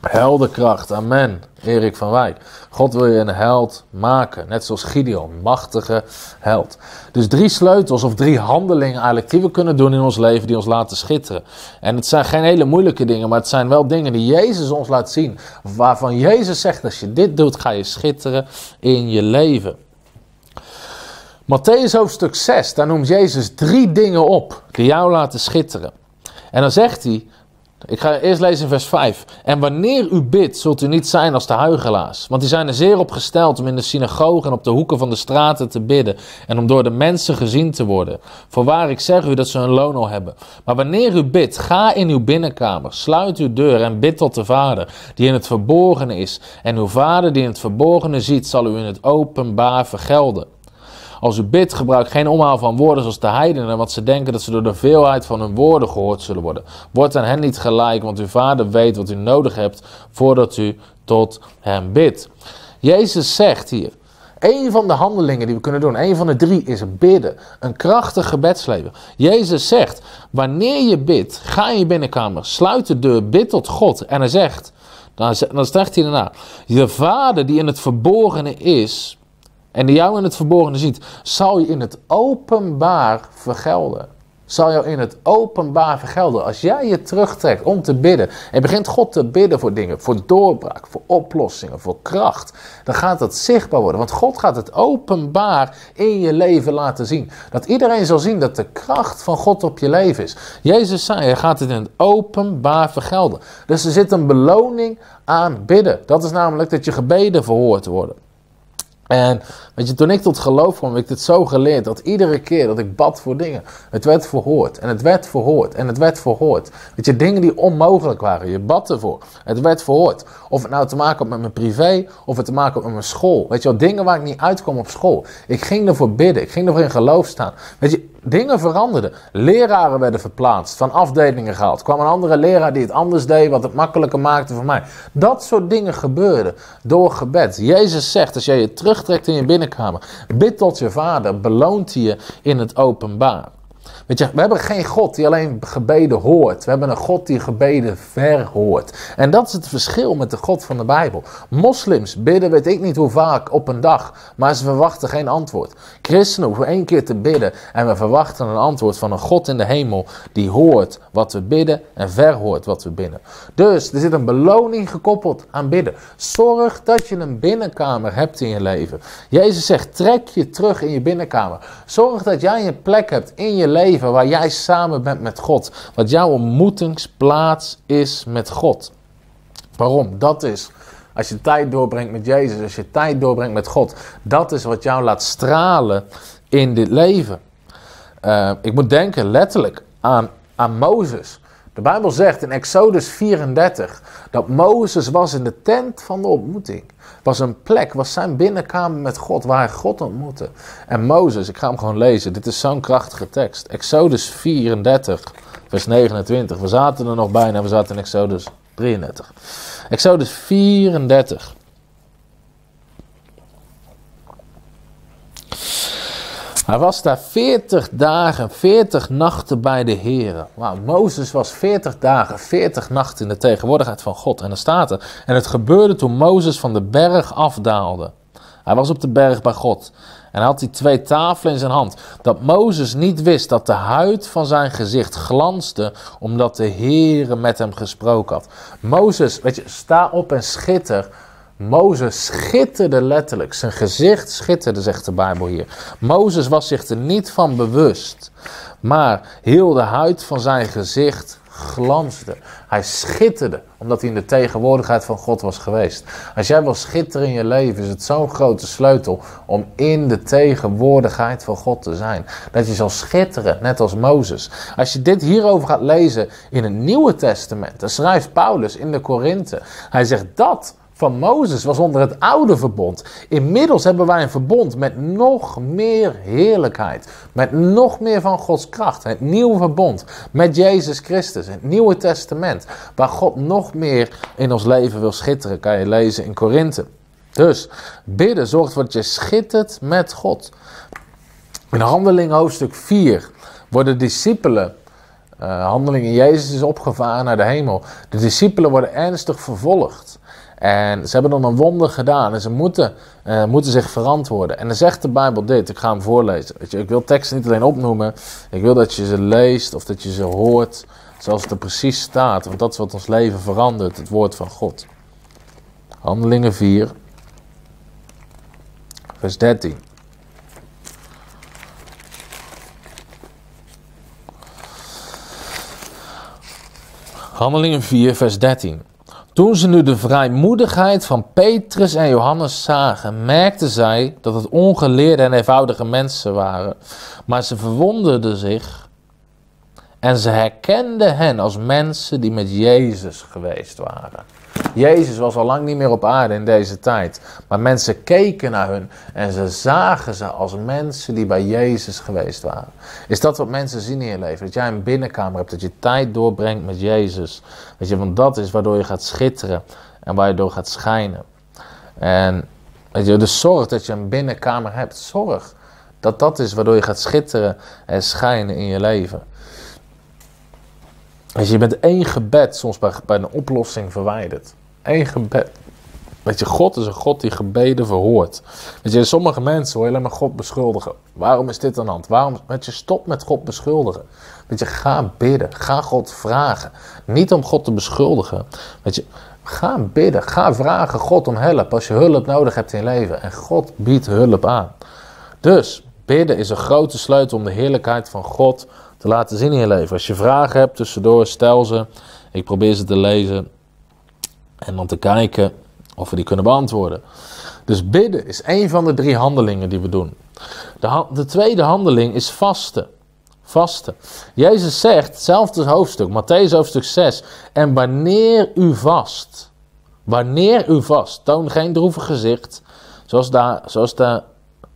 Heldenkracht, amen. Erik van Wijk. God wil je een held maken, net zoals Gideon, machtige held. Dus drie sleutels of drie handelingen eigenlijk die we kunnen doen in ons leven die ons laten schitteren. En het zijn geen hele moeilijke dingen, maar het zijn wel dingen die Jezus ons laat zien. Waarvan Jezus zegt, als je dit doet, ga je schitteren in je leven. Matthäus hoofdstuk 6, daar noemt Jezus drie dingen op die jou laten schitteren. En dan zegt hij, ik ga eerst lezen vers 5. En wanneer u bidt, zult u niet zijn als de huigelaars. Want die zijn er zeer op gesteld om in de synagogen en op de hoeken van de straten te bidden. En om door de mensen gezien te worden. Voorwaar, ik zeg u dat ze een loon al hebben. Maar wanneer u bidt, ga in uw binnenkamer. Sluit uw deur en bid tot de Vader, die in het verborgene is. En uw Vader, die in het verborgene ziet, zal u in het openbaar vergelden. Als u bidt, gebruik geen omhaal van woorden zoals de heidenen, want ze denken dat ze door de veelheid van hun woorden gehoord zullen worden. Word aan hen niet gelijk, want uw vader weet wat u nodig hebt voordat u tot hem bidt. Jezus zegt hier, een van de handelingen die we kunnen doen, een van de drie, is bidden. Een krachtig gebedsleven. Jezus zegt, wanneer je bidt, ga in je binnenkamer, sluit de deur, bid tot God. En hij zegt, dan, zegt hij daarna, je vader die in het verborgene is, en die jou in het verborgene ziet, zal je in het openbaar vergelden. Zal jou in het openbaar vergelden. Als jij je terugtrekt om te bidden en begint God te bidden voor dingen, voor doorbraak, voor oplossingen, voor kracht, dan gaat het zichtbaar worden. Want God gaat het openbaar in je leven laten zien. Dat iedereen zal zien dat de kracht van God op je leven is. Jezus zei, hij gaat het in het openbaar vergelden. Dus er zit een beloning aan bidden. Dat is namelijk dat je gebeden verhoord worden. En weet je, toen ik tot geloof kwam, heb ik dit zo geleerd dat iedere keer dat ik bad voor dingen, het werd verhoord en het werd verhoord en het werd verhoord. Weet je, dingen die onmogelijk waren, je bad ervoor, het werd verhoord. Of het nou te maken had met mijn privé of het te maken had met mijn school. Weet je wel, dingen waar ik niet uitkwam op school. Ik ging ervoor bidden, ik ging ervoor in geloof staan. Weet je, dingen veranderden. Leraren werden verplaatst, van afdelingen gehaald. kwam een andere leraar die het anders deed, wat het makkelijker maakte voor mij. Dat soort dingen gebeurden door gebed. Jezus zegt, als jij je terugtrekt in je binnenkamer, bid tot je vader, beloont hij je in het openbaar. Weet je, we hebben geen God die alleen gebeden hoort. We hebben een God die gebeden verhoort. En dat is het verschil met de God van de Bijbel. Moslims bidden weet ik niet hoe vaak op een dag, maar ze verwachten geen antwoord. Christenen hoeven één keer te bidden en we verwachten een antwoord van een God in de hemel die hoort wat we bidden en verhoort wat we bidden. Dus er zit een beloning gekoppeld aan bidden. Zorg dat je een binnenkamer hebt in je leven. Jezus zegt, trek je terug in je binnenkamer. Zorg dat jij een plek hebt in je waar jij samen bent met God. Wat jouw ontmoetingsplaats is met God. Waarom? Dat is als je tijd doorbrengt met Jezus, als je tijd doorbrengt met God, dat is wat jou laat stralen in dit leven. Uh, ik moet denken letterlijk aan, aan Mozes. De Bijbel zegt in Exodus 34 dat Mozes was in de tent van de ontmoeting. Was een plek, was zijn binnenkamer met God, waar hij God ontmoette. En Mozes, ik ga hem gewoon lezen, dit is zo'n krachtige tekst. Exodus 34, vers 29. We zaten er nog bijna, we zaten in Exodus 33. Exodus 34. Hij was daar 40 dagen, 40 nachten bij de Heer. Wauw, Mozes was 40 dagen, 40 nachten in de tegenwoordigheid van God. En dan staat er, en het gebeurde toen Mozes van de berg afdaalde. Hij was op de berg bij God. En hij had die twee tafelen in zijn hand. Dat Mozes niet wist dat de huid van zijn gezicht glansde, omdat de Heere met hem gesproken had. Mozes, weet je, sta op en schitter Mozes schitterde letterlijk. Zijn gezicht schitterde, zegt de Bijbel hier. Mozes was zich er niet van bewust. Maar heel de huid van zijn gezicht glansde. Hij schitterde, omdat hij in de tegenwoordigheid van God was geweest. Als jij wil schitteren in je leven, is het zo'n grote sleutel om in de tegenwoordigheid van God te zijn. Dat je zal schitteren, net als Mozes. Als je dit hierover gaat lezen in het Nieuwe Testament, dan schrijft Paulus in de Korinthe. Hij zegt dat van Mozes was onder het oude verbond. Inmiddels hebben wij een verbond met nog meer heerlijkheid. Met nog meer van Gods kracht. Het nieuwe verbond met Jezus Christus. Het Nieuwe Testament. Waar God nog meer in ons leven wil schitteren. Kan je lezen in Korinthe. Dus bidden zorgt ervoor dat je schittert met God. In handeling hoofdstuk 4 worden discipelen uh, handelingen Jezus is opgevaren naar de hemel. De discipelen worden ernstig vervolgd. En ze hebben dan een wonder gedaan en ze moeten, uh, moeten zich verantwoorden. En dan zegt de Bijbel dit, ik ga hem voorlezen. Weet je, ik wil teksten niet alleen opnoemen, ik wil dat je ze leest of dat je ze hoort zoals het er precies staat. Want dat is wat ons leven verandert, het woord van God. Handelingen 4, vers 13. Handelingen 4, vers 13. Toen ze nu de vrijmoedigheid van Petrus en Johannes zagen, merkten zij dat het ongeleerde en eenvoudige mensen waren. Maar ze verwonderden zich en ze herkenden hen als mensen die met Jezus geweest waren. Jezus was al lang niet meer op aarde in deze tijd. Maar mensen keken naar hun en ze zagen ze als mensen die bij Jezus geweest waren. Is dat wat mensen zien in je leven? Dat jij een binnenkamer hebt, dat je tijd doorbrengt met Jezus. Weet je, want dat is waardoor je gaat schitteren en waardoor gaat schijnen. En weet je, dus zorg dat je een binnenkamer hebt. Zorg dat dat is waardoor je gaat schitteren en schijnen in je leven. Als je bent één gebed soms bij, bij een oplossing verwijderd. Eén gebed. Weet je, God is een God die gebeden verhoort. Weet je, sommige mensen hoor alleen maar God beschuldigen. Waarom is dit aan de hand? Waarom? Weet je, stop met God beschuldigen. Weet je, ga bidden. Ga God vragen. Niet om God te beschuldigen. Weet je, ga bidden. Ga vragen God om hulp als je hulp nodig hebt in je leven. En God biedt hulp aan. Dus, bidden is een grote sleutel om de heerlijkheid van God te laten zien in je leven. Als je vragen hebt tussendoor, stel ze. Ik probeer ze te lezen. En dan te kijken of we die kunnen beantwoorden. Dus bidden is een van de drie handelingen die we doen. De, de tweede handeling is vasten. Vasten. Jezus zegt, hetzelfde hoofdstuk, Matthäus hoofdstuk 6. En wanneer u vast, wanneer u vast, toon geen droevig gezicht, zoals de, zoals de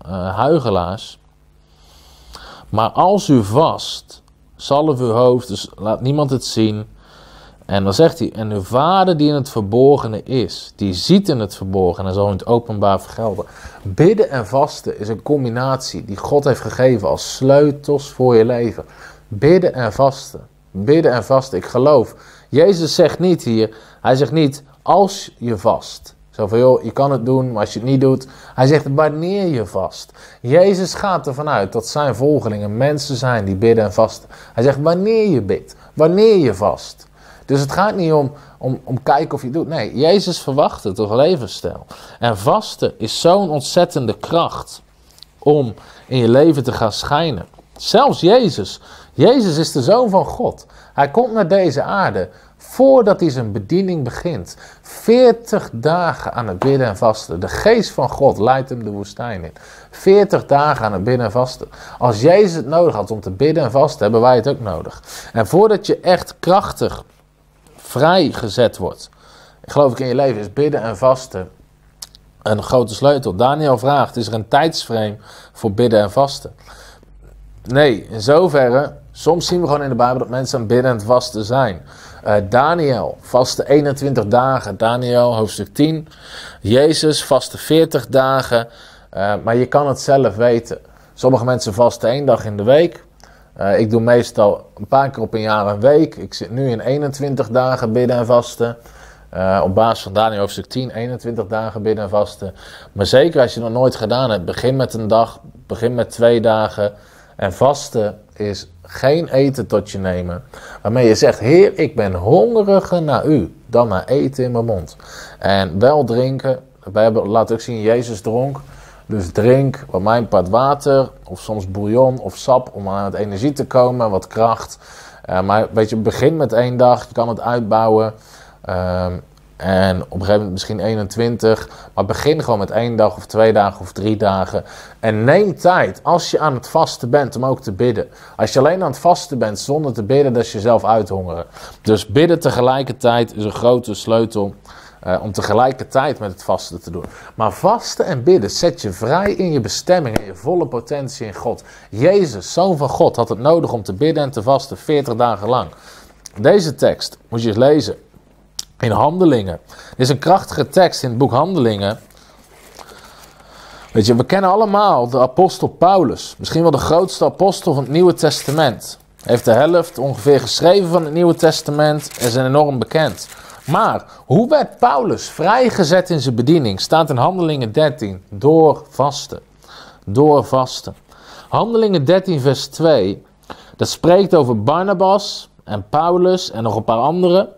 uh, huigelaars. Maar als u vast, zalf uw hoofd, dus laat niemand het zien. En dan zegt hij, en uw vader die in het verborgene is, die ziet in het verborgene en zal in het openbaar vergelden. Bidden en vasten is een combinatie die God heeft gegeven als sleutels voor je leven. Bidden en vasten. Bidden en vasten. Ik geloof. Jezus zegt niet hier, hij zegt niet als je vast. Zo van, joh, je kan het doen, maar als je het niet doet. Hij zegt, wanneer je vast. Jezus gaat ervan uit dat zijn volgelingen mensen zijn die bidden en vasten. Hij zegt, wanneer je bidt, wanneer je vast. Dus het gaat niet om, om, om kijken of je doet. Nee, Jezus verwacht het, een levensstijl. En vasten is zo'n ontzettende kracht om in je leven te gaan schijnen. Zelfs Jezus. Jezus is de zoon van God. Hij komt naar deze aarde voordat hij zijn bediening begint. 40 dagen aan het bidden en vasten. De geest van God leidt hem de woestijn in. 40 dagen aan het bidden en vasten. Als Jezus het nodig had om te bidden en vasten, hebben wij het ook nodig. En voordat je echt krachtig vrijgezet wordt, geloof ik in je leven, is bidden en vasten een grote sleutel. Daniel vraagt, is er een tijdsframe voor bidden en vasten? Nee, in zoverre, soms zien we gewoon in de Bijbel dat mensen aan bidden en vasten zijn. Uh, Daniel, vaste 21 dagen. Daniel, hoofdstuk 10. Jezus, vaste 40 dagen. Uh, maar je kan het zelf weten. Sommige mensen vasten één dag in de week. Uh, ik doe meestal een paar keer op een jaar een week. Ik zit nu in 21 dagen bidden en vasten. op basis van Daniel hoofdstuk 10, 21 dagen bidden en vasten. Maar zeker als je nog nooit gedaan hebt, begin met een dag, begin met twee dagen. En vasten is geen eten tot je nemen. Waarmee je zegt, Heer, ik ben hongeriger naar u dan naar eten in mijn mond. En wel drinken, We hebben, laat ook zien, Jezus dronk. Dus drink wat mijn part water, of soms bouillon of sap om aan het energie te komen, wat kracht. Uh, maar weet je, begin met één dag, je kan het uitbouwen. Uh, en op een gegeven moment misschien 21. Maar begin gewoon met één dag of twee dagen of drie dagen. En neem tijd als je aan het vasten bent om ook te bidden. Als je alleen aan het vasten bent zonder te bidden, dat is jezelf uithongeren. Dus bidden tegelijkertijd is een grote sleutel. Uh, om tegelijkertijd met het vasten te doen. Maar vasten en bidden zet je vrij in je bestemming en je volle potentie in God. Jezus, zoon van God, had het nodig om te bidden en te vasten 40 dagen lang. Deze tekst moet je eens lezen in Handelingen. Dit is een krachtige tekst in het boek Handelingen. Weet je, we kennen allemaal de apostel Paulus. Misschien wel de grootste apostel van het Nieuwe Testament. Hij heeft de helft ongeveer geschreven van het Nieuwe Testament en is enorm bekend. Maar hoe werd Paulus vrijgezet in zijn bediening? Staat in Handelingen 13. Door vasten. Door vasten. Handelingen 13, vers 2. Dat spreekt over Barnabas en Paulus en nog een paar anderen.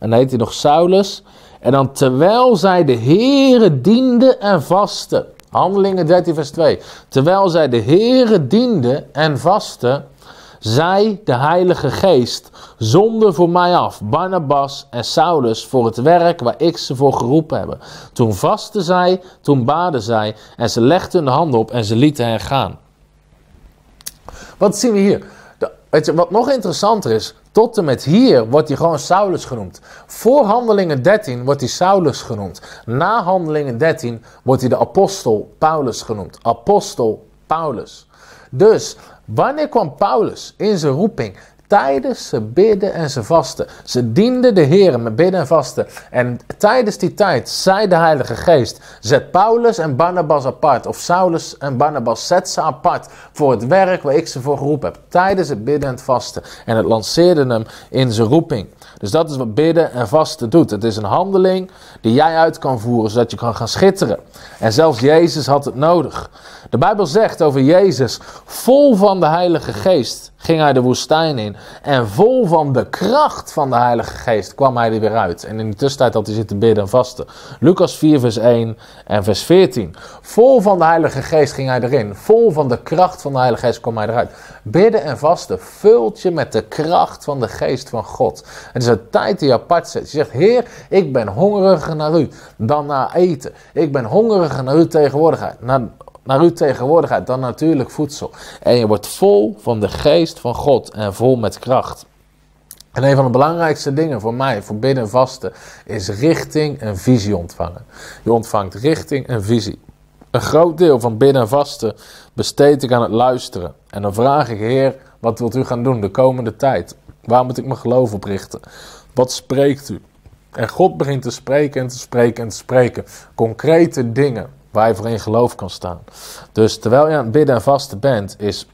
En heet hij nog Saulus. En dan terwijl zij de Here dienden en vasten. Handelingen 13, vers 2. Terwijl zij de Here dienden en vasten, zij, de Heilige Geest, zonden voor mij af Barnabas en Saulus voor het werk waar ik ze voor geroepen heb. Toen vasten zij, toen baden zij en ze legden hun handen op en ze lieten hen gaan. Wat zien we hier? Weet je, wat nog interessanter is, tot en met hier wordt hij gewoon Saulus genoemd. Voor handelingen 13 wordt hij Saulus genoemd. Na handelingen 13 wordt hij de apostel Paulus genoemd. Apostel Paulus. Dus wanneer kwam Paulus in zijn roeping? Tijdens ze bidden en ze vasten. Ze dienden de Heer met bidden en vasten. En tijdens die tijd zei de Heilige Geest: Zet Paulus en Barnabas apart. Of Saulus en Barnabas, zet ze apart voor het werk waar ik ze voor geroepen heb. Tijdens het bidden en het vasten. En het lanceerde hem in zijn roeping. Dus dat is wat bidden en vasten doet. Het is een handeling die jij uit kan voeren, zodat je kan gaan schitteren. En zelfs Jezus had het nodig. De Bijbel zegt over Jezus, vol van de Heilige Geest ging hij de woestijn in. En vol van de kracht van de Heilige Geest kwam hij er weer uit. En in de tussentijd had hij zitten bidden en vasten. Lucas 4, vers 1 en vers 14. Vol van de Heilige Geest ging hij erin. Vol van de kracht van de Heilige Geest kwam hij eruit. Bidden en vasten vult je met de kracht van de Geest van God. Het is een tijd die je apart zet. Je zegt, Heer, ik ben hongeriger naar u dan naar eten. Ik ben hongeriger naar uw tegenwoordigheid. Naar, naar uw tegenwoordigheid dan natuurlijk voedsel. En je wordt vol van de geest van God en vol met kracht. En een van de belangrijkste dingen voor mij, voor bidden en vasten, is richting en visie ontvangen. Je ontvangt richting en visie. Een groot deel van bidden en vasten besteed ik aan het luisteren. En dan vraag ik, Heer, wat wilt u gaan doen de komende tijd? Waar moet ik mijn geloof op richten? Wat spreekt u? En God begint te spreken en te spreken en te spreken. Concrete dingen waar je voor in geloof kan staan. Dus terwijl je aan het bidden en vasten bent, is,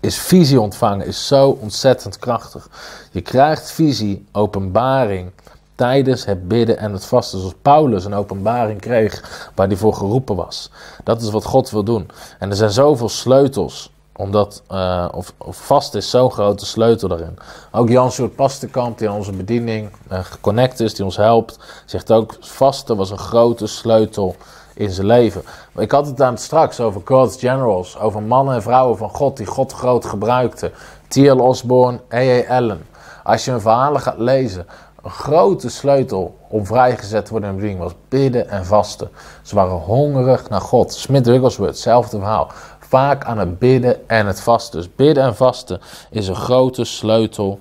is visie ontvangen is zo ontzettend krachtig. Je krijgt visie, openbaring tijdens het bidden en het vasten. Zoals Paulus een openbaring kreeg waar hij voor geroepen was. Dat is wat God wil doen. En er zijn zoveel sleutels omdat, uh, of, vast is zo'n grote sleutel daarin. Ook Jan Soort Pastenkamp, die aan onze bediening uh, geconnect is, die ons helpt, zegt ook: vasten was een grote sleutel in zijn leven. Ik had het aan straks over God's Generals, over mannen en vrouwen van God die God groot gebruikte. T.L. Osborne, A.A. Allen. Als je hun verhalen gaat lezen, een grote sleutel om vrijgezet te worden in bediening was bidden en vasten. Ze waren hongerig naar God. Smith Wigglesworth, hetzelfde verhaal vaak aan het bidden en het vasten. Dus bidden en vasten is een grote sleutel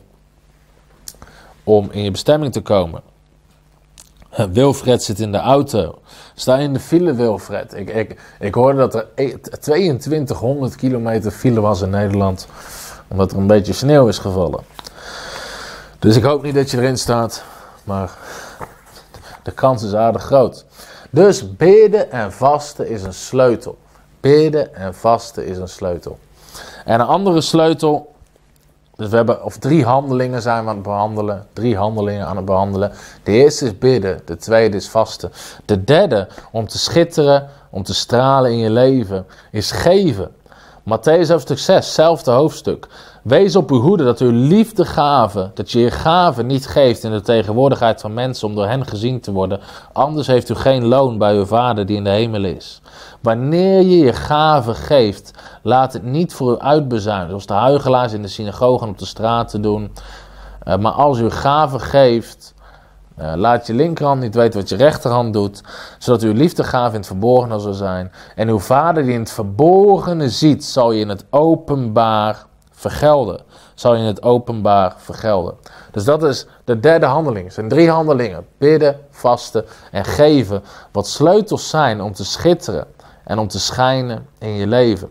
om in je bestemming te komen. Wilfred zit in de auto. Sta in de file, Wilfred. Ik, ik, ik hoorde dat er 2200 e- kilometer file was in Nederland. Omdat er een beetje sneeuw is gevallen. Dus ik hoop niet dat je erin staat. Maar de kans is aardig groot. Dus bidden en vasten is een sleutel. Bidden en vasten is een sleutel. En een andere sleutel, dus we hebben, of drie handelingen zijn we aan het behandelen. Drie handelingen aan het behandelen. De eerste is bidden, de tweede is vasten. De derde, om te schitteren, om te stralen in je leven, is geven. Matthäus hoofdstuk 6, zelfde hoofdstuk. Wees op uw hoede dat uw liefdegave, dat je je gave niet geeft in de tegenwoordigheid van mensen om door hen gezien te worden. Anders heeft u geen loon bij uw vader die in de hemel is. Wanneer je je gave geeft, laat het niet voor u uitbezuinen, zoals de huigelaars in de synagogen op de straten doen. Uh, maar als u gave geeft, uh, laat je linkerhand niet weten wat je rechterhand doet, zodat uw liefdegave in het verborgene zal zijn. En uw vader die in het verborgene ziet, zal je in het openbaar vergelden. Zal je in het openbaar vergelden. Dus dat is de derde handeling. Het zijn drie handelingen. Bidden, vasten en geven. Wat sleutels zijn om te schitteren en om te schijnen in je leven.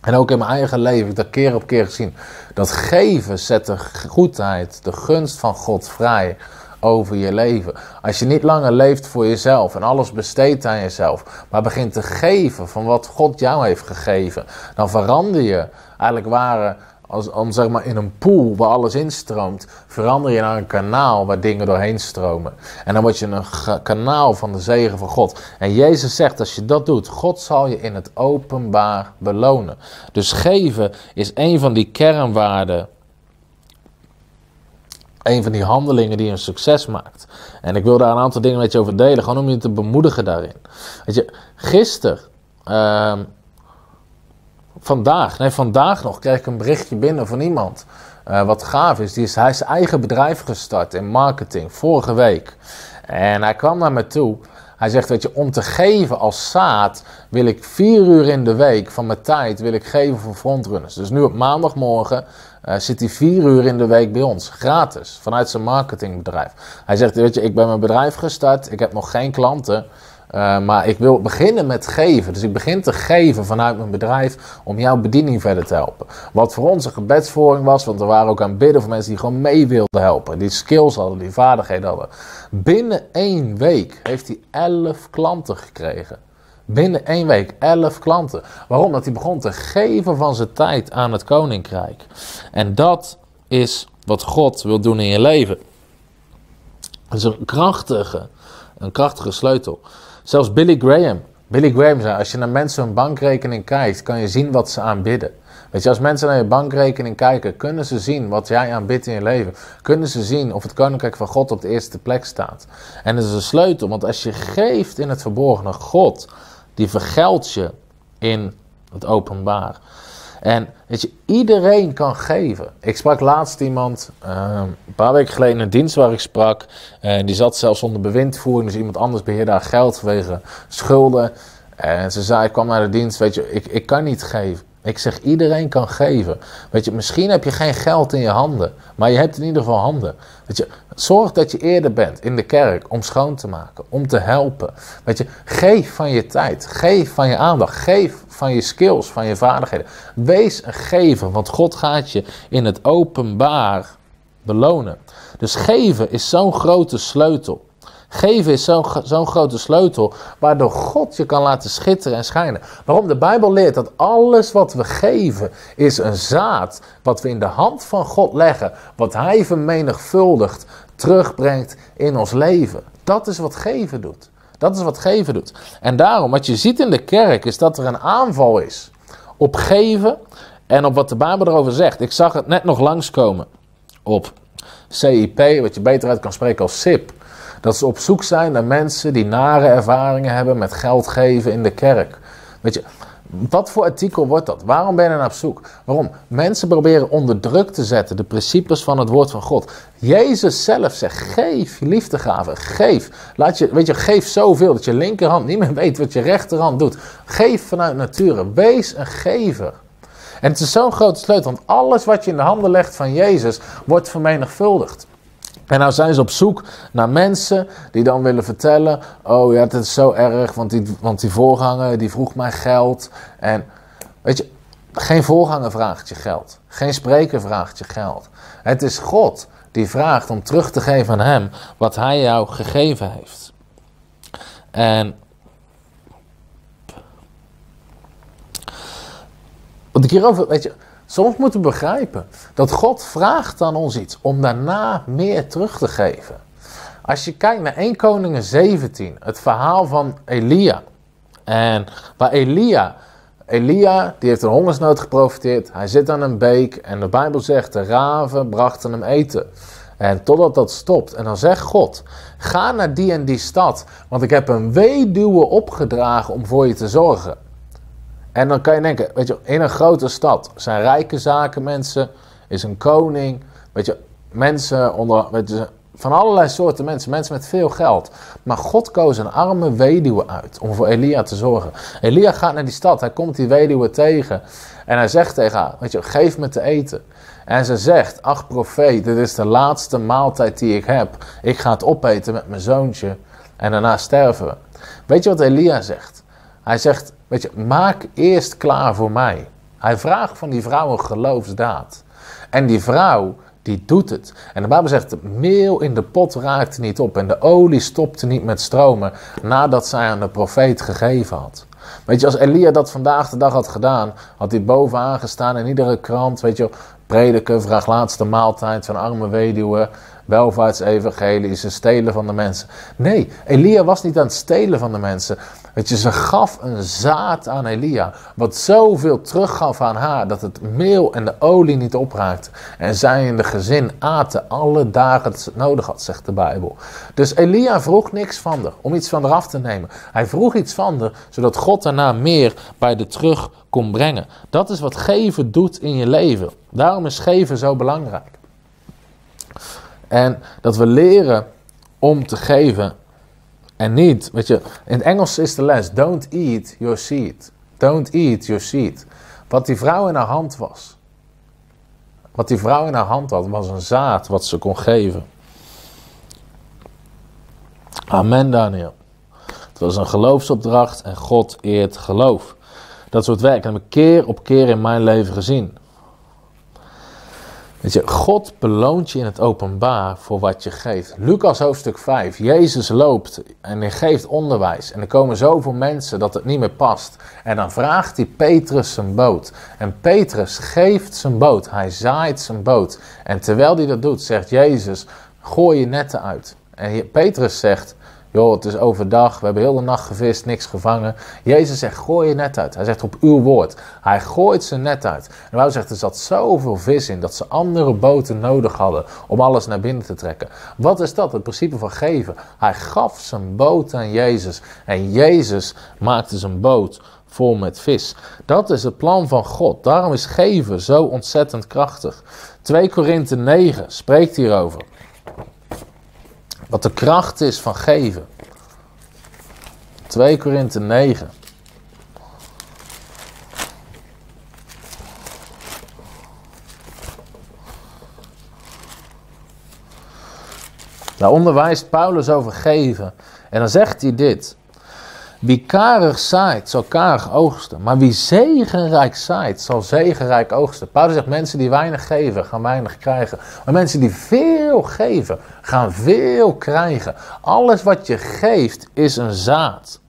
En ook in mijn eigen leven, ik heb dat keer op keer gezien. Dat geven zet de goedheid, de gunst van God vrij over je leven. Als je niet langer leeft voor jezelf en alles besteedt aan jezelf, maar begint te geven van wat God jou heeft gegeven, dan verander je eigenlijk ware als, om zeg maar in een pool waar alles instroomt, verander je naar een kanaal waar dingen doorheen stromen. En dan word je een kanaal van de zegen van God. En Jezus zegt, als je dat doet, God zal je in het openbaar belonen. Dus geven is een van die kernwaarden. Een van die handelingen die een succes maakt. En ik wil daar een aantal dingen met je over delen, gewoon om je te bemoedigen daarin. Weet je, gisteren. Uh, vandaag, nee, vandaag nog kreeg ik een berichtje binnen van iemand. Uh, wat gaaf is, die is, hij is zijn eigen bedrijf gestart in marketing vorige week. En hij kwam naar me toe. Hij zegt, weet je, om te geven als zaad wil ik vier uur in de week van mijn tijd wil ik geven voor frontrunners. Dus nu op maandagmorgen uh, zit hij vier uur in de week bij ons, gratis, vanuit zijn marketingbedrijf. Hij zegt, weet je, ik ben mijn bedrijf gestart, ik heb nog geen klanten. Uh, maar ik wil beginnen met geven. Dus ik begin te geven vanuit mijn bedrijf om jouw bediening verder te helpen. Wat voor ons een gebedsvoering was, want we waren ook aan bidden voor mensen die gewoon mee wilden helpen. Die skills hadden, die vaardigheden hadden. Binnen één week heeft hij elf klanten gekregen. Binnen één week elf klanten. Waarom? Dat hij begon te geven van zijn tijd aan het koninkrijk. En dat is wat God wil doen in je leven. Dat is een krachtige, een krachtige sleutel. Zelfs Billy Graham. Billy Graham zei, als je naar mensen hun bankrekening kijkt, kan je zien wat ze aanbidden. Weet je, als mensen naar je bankrekening kijken, kunnen ze zien wat jij aanbidt in je leven. Kunnen ze zien of het koninkrijk van God op de eerste plek staat. En dat is een sleutel, want als je geeft in het verborgene, God, die vergeldt je in het openbaar. En weet je, iedereen kan geven. Ik sprak laatst iemand, uh, een paar weken geleden een dienst waar ik sprak. En die zat zelfs onder bewindvoering, dus iemand anders beheerde haar geld vanwege schulden. En ze zei, ik kwam naar de dienst, weet je, ik, ik kan niet geven. Ik zeg, iedereen kan geven. Weet je, misschien heb je geen geld in je handen, maar je hebt in ieder geval handen. Weet je, zorg dat je eerder bent in de kerk om schoon te maken, om te helpen. Weet je, geef van je tijd, geef van je aandacht, geef van je skills, van je vaardigheden. Wees een gever, want God gaat je in het openbaar belonen. Dus geven is zo'n grote sleutel. Geven is zo'n zo grote sleutel waardoor God je kan laten schitteren en schijnen. Waarom? De Bijbel leert dat alles wat we geven is een zaad wat we in de hand van God leggen. Wat Hij vermenigvuldigt terugbrengt in ons leven. Dat is wat geven doet. Dat is wat geven doet. En daarom, wat je ziet in de kerk, is dat er een aanval is op geven en op wat de Bijbel erover zegt. Ik zag het net nog langskomen op CIP, wat je beter uit kan spreken als SIP. Dat ze op zoek zijn naar mensen die nare ervaringen hebben met geld geven in de kerk. Weet je, wat voor artikel wordt dat? Waarom ben je naar op zoek? Waarom? Mensen proberen onder druk te zetten de principes van het woord van God. Jezus zelf zegt: geef je geef. Laat je, weet je, geef zoveel dat je linkerhand niet meer weet wat je rechterhand doet. Geef vanuit nature. Wees een gever. En het is zo'n grote sleutel, want alles wat je in de handen legt van Jezus wordt vermenigvuldigd. En nou zijn ze op zoek naar mensen die dan willen vertellen: Oh ja, het is zo erg, want die, want die voorganger die vroeg mij geld. En weet je, geen voorganger vraagt je geld. Geen spreker vraagt je geld. Het is God die vraagt om terug te geven aan Hem wat Hij jou gegeven heeft. En. Wat ik hierover, weet je, Soms moeten we begrijpen dat God vraagt aan ons iets om daarna meer terug te geven. Als je kijkt naar 1 Koningen 17, het verhaal van Elia. En waar Elia Elia, die heeft een hongersnood geprofiteerd. Hij zit aan een beek en de Bijbel zegt, de raven brachten hem eten. En totdat dat stopt. En dan zegt God, ga naar die en die stad, want ik heb een weduwe opgedragen om voor je te zorgen. En dan kan je denken, weet je, in een grote stad zijn rijke zaken mensen, is een koning, weet je, mensen onder, weet je, van allerlei soorten mensen, mensen met veel geld. Maar God koos een arme weduwe uit om voor Elia te zorgen. Elia gaat naar die stad, hij komt die weduwe tegen en hij zegt tegen haar, weet je, geef me te eten. En ze zegt, ach profeet, dit is de laatste maaltijd die ik heb. Ik ga het opeten met mijn zoontje en daarna sterven we. Weet je wat Elia zegt? Hij zegt, weet je, maak eerst klaar voor mij. Hij vraagt van die vrouw een geloofsdaad. En die vrouw, die doet het. En de Bijbel zegt, meel in de pot raakte niet op en de olie stopte niet met stromen nadat zij aan de profeet gegeven had. Weet je, als Elia dat vandaag de dag had gedaan, had hij bovenaan gestaan in iedere krant, weet je, prediken, vraag laatste maaltijd van arme weduwe, welvaartsevangelie, ze stelen van de mensen. Nee, Elia was niet aan het stelen van de mensen. Weet je, ze gaf een zaad aan Elia, wat zoveel teruggaf aan haar, dat het meel en de olie niet opraakte. En zij in de gezin aten alle dagen dat ze het nodig had, zegt de Bijbel. Dus Elia vroeg niks van haar, om iets van haar af te nemen. Hij vroeg iets van haar, zodat God daarna meer bij de terug kon brengen. Dat is wat geven doet in je leven. Daarom is geven zo belangrijk. En dat we leren om te geven en niet, weet je, in het Engels is de les: don't eat your seed. Don't eat your seed. Wat die vrouw in haar hand was, wat die vrouw in haar hand had, was een zaad wat ze kon geven. Amen, Daniel. Het was een geloofsopdracht en God eert geloof. Dat soort werk heb ik keer op keer in mijn leven gezien. Weet je, God beloont je in het openbaar voor wat je geeft. Lucas hoofdstuk 5. Jezus loopt en geeft onderwijs. En er komen zoveel mensen dat het niet meer past. En dan vraagt hij Petrus zijn boot. En Petrus geeft zijn boot. Hij zaait zijn boot. En terwijl hij dat doet, zegt Jezus: Gooi je netten uit. En Petrus zegt: joh, het is overdag, we hebben heel de nacht gevist, niks gevangen. Jezus zegt, gooi je net uit. Hij zegt op uw woord. Hij gooit zijn net uit. En wij zegt, er zat zoveel vis in dat ze andere boten nodig hadden om alles naar binnen te trekken. Wat is dat? Het principe van geven. Hij gaf zijn boot aan Jezus en Jezus maakte zijn boot vol met vis. Dat is het plan van God. Daarom is geven zo ontzettend krachtig. 2 Korinthe 9 spreekt hierover. Wat de kracht is van geven. 2 Korinthe 9. Daar onderwijst Paulus over geven. En dan zegt hij dit. Wie karig zaait, zal karig oogsten. Maar wie zegenrijk zaait, zal zegenrijk oogsten. Paulus zegt, mensen die weinig geven, gaan weinig krijgen. Maar mensen die veel geven, gaan veel krijgen. Alles wat je geeft, is een zaad.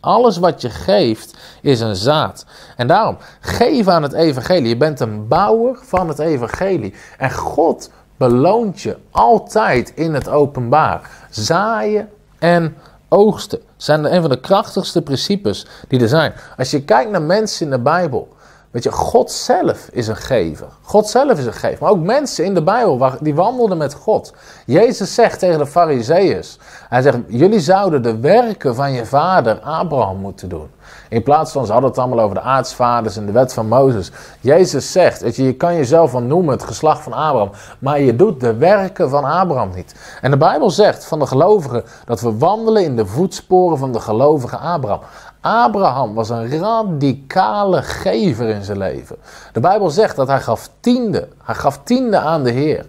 Alles wat je geeft, is een zaad. En daarom, geef aan het evangelie. Je bent een bouwer van het evangelie. En God beloont je altijd in het openbaar. Zaaien en oogsten zijn een van de krachtigste principes die er zijn. Als je kijkt naar mensen in de Bijbel, weet je, God zelf is een gever. God zelf is een gever. Maar ook mensen in de Bijbel, die wandelden met God. Jezus zegt tegen de Farizeeërs, hij zegt, jullie zouden de werken van je vader Abraham moeten doen. In plaats van, ze hadden het allemaal over de aartsvaders en de wet van Mozes. Jezus zegt, je, je kan jezelf wel noemen het geslacht van Abraham, maar je doet de werken van Abraham niet. En de Bijbel zegt van de gelovigen dat we wandelen in de voetsporen van de gelovige Abraham. Abraham was een radicale gever in zijn leven. De Bijbel zegt dat hij gaf tiende. Hij gaf tiende aan de Heer.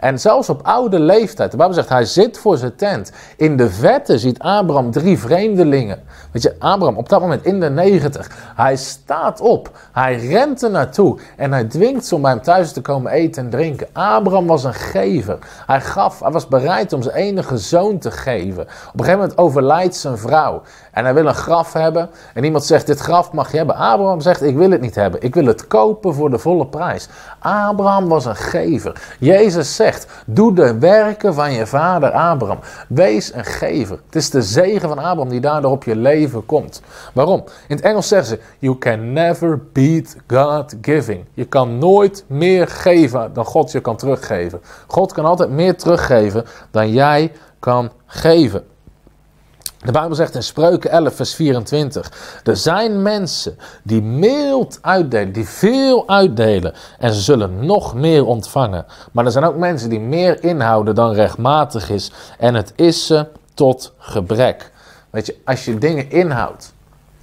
En zelfs op oude leeftijd, de Bijbel zegt, hij zit voor zijn tent. In de vette ziet Abraham drie vreemdelingen. Weet je, Abraham op dat moment in de negentig. Hij staat op, hij rent er naartoe en hij dwingt ze om bij hem thuis te komen eten en drinken. Abraham was een gever. Hij gaf, hij was bereid om zijn enige zoon te geven. Op een gegeven moment overlijdt zijn vrouw en hij wil een graf hebben. En iemand zegt, dit graf mag je hebben. Abraham zegt, ik wil het niet hebben. Ik wil het kopen voor de volle prijs. Abraham was een gever. Jezus Zegt, doe de werken van je vader Abraham. Wees een gever. Het is de zegen van Abraham die daardoor op je leven komt. Waarom? In het Engels zeggen ze, you can never beat God giving. Je kan nooit meer geven dan God je kan teruggeven. God kan altijd meer teruggeven dan jij kan geven. De Bijbel zegt in Spreuken 11, vers 24: Er zijn mensen die mild uitdelen, die veel uitdelen en ze zullen nog meer ontvangen. Maar er zijn ook mensen die meer inhouden dan rechtmatig is en het is ze tot gebrek. Weet je, als je dingen inhoudt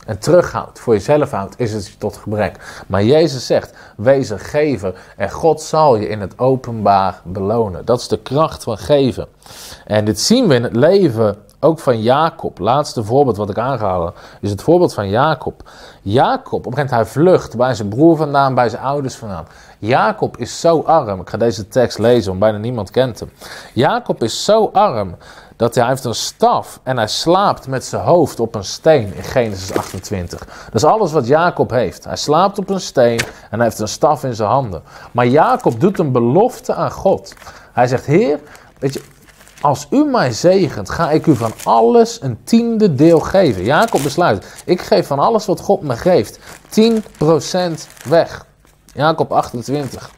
en terughoudt, voor jezelf houdt, is het je tot gebrek. Maar Jezus zegt: wees een gever en God zal je in het openbaar belonen. Dat is de kracht van geven. En dit zien we in het leven ook van Jacob. Laatste voorbeeld wat ik aangehaald is het voorbeeld van Jacob. Jacob, op een gegeven moment hij vlucht bij zijn broer vandaan, bij zijn ouders vandaan. Jacob is zo arm. Ik ga deze tekst lezen, want bijna niemand kent hem. Jacob is zo arm dat hij, heeft een staf en hij slaapt met zijn hoofd op een steen in Genesis 28. Dat is alles wat Jacob heeft. Hij slaapt op een steen en hij heeft een staf in zijn handen. Maar Jacob doet een belofte aan God. Hij zegt: Heer, weet je, als u mij zegent, ga ik u van alles een tiende deel geven. Jacob besluit, ik geef van alles wat God me geeft 10% weg. Jacob 28.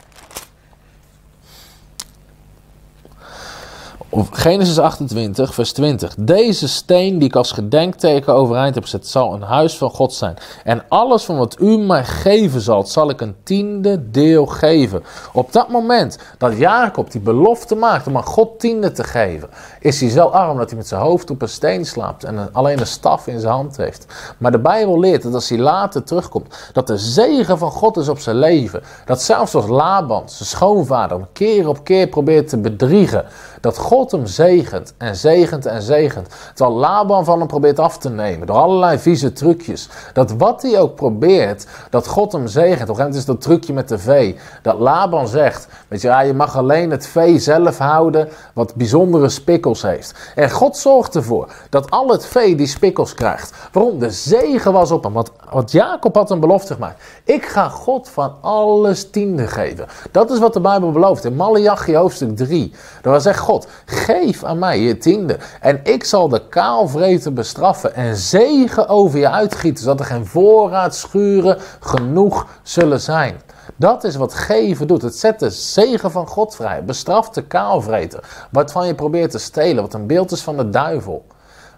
Genesis 28, vers 20. Deze steen die ik als gedenkteken overeind heb gezet, zal een huis van God zijn. En alles van wat u mij geven zal, zal ik een tiende deel geven. Op dat moment dat Jacob die belofte maakt om aan God tiende te geven, is hij zo arm dat hij met zijn hoofd op een steen slaapt en alleen een staf in zijn hand heeft. Maar de Bijbel leert dat als hij later terugkomt, dat de zegen van God is op zijn leven. Dat zelfs als Laban, zijn schoonvader, hem keer op keer probeert te bedriegen, dat God hem zegent en zegent en zegent. Terwijl Laban van hem probeert af te nemen door allerlei vieze trucjes. Dat wat hij ook probeert, dat God hem zegent. Op een is dat trucje met de vee. Dat Laban zegt, weet je, ja, je mag alleen het vee zelf houden wat bijzondere spikkels heeft. En God zorgt ervoor dat al het vee die spikkels krijgt. Waarom? De zegen was op hem. Want, want Jacob had een belofte gemaakt. Ik ga God van alles tiende geven. Dat is wat de Bijbel belooft in Malachi hoofdstuk 3. Daar zegt God, geef aan mij je tiende. En ik zal de kaalvreten bestraffen en zegen over je uitgieten, zodat er geen voorraadschuren genoeg zullen zijn. Dat is wat geven doet. Het zet de zegen van God vrij. Bestraft de kaalvreter. Wat van je probeert te stelen. Wat een beeld is van de duivel.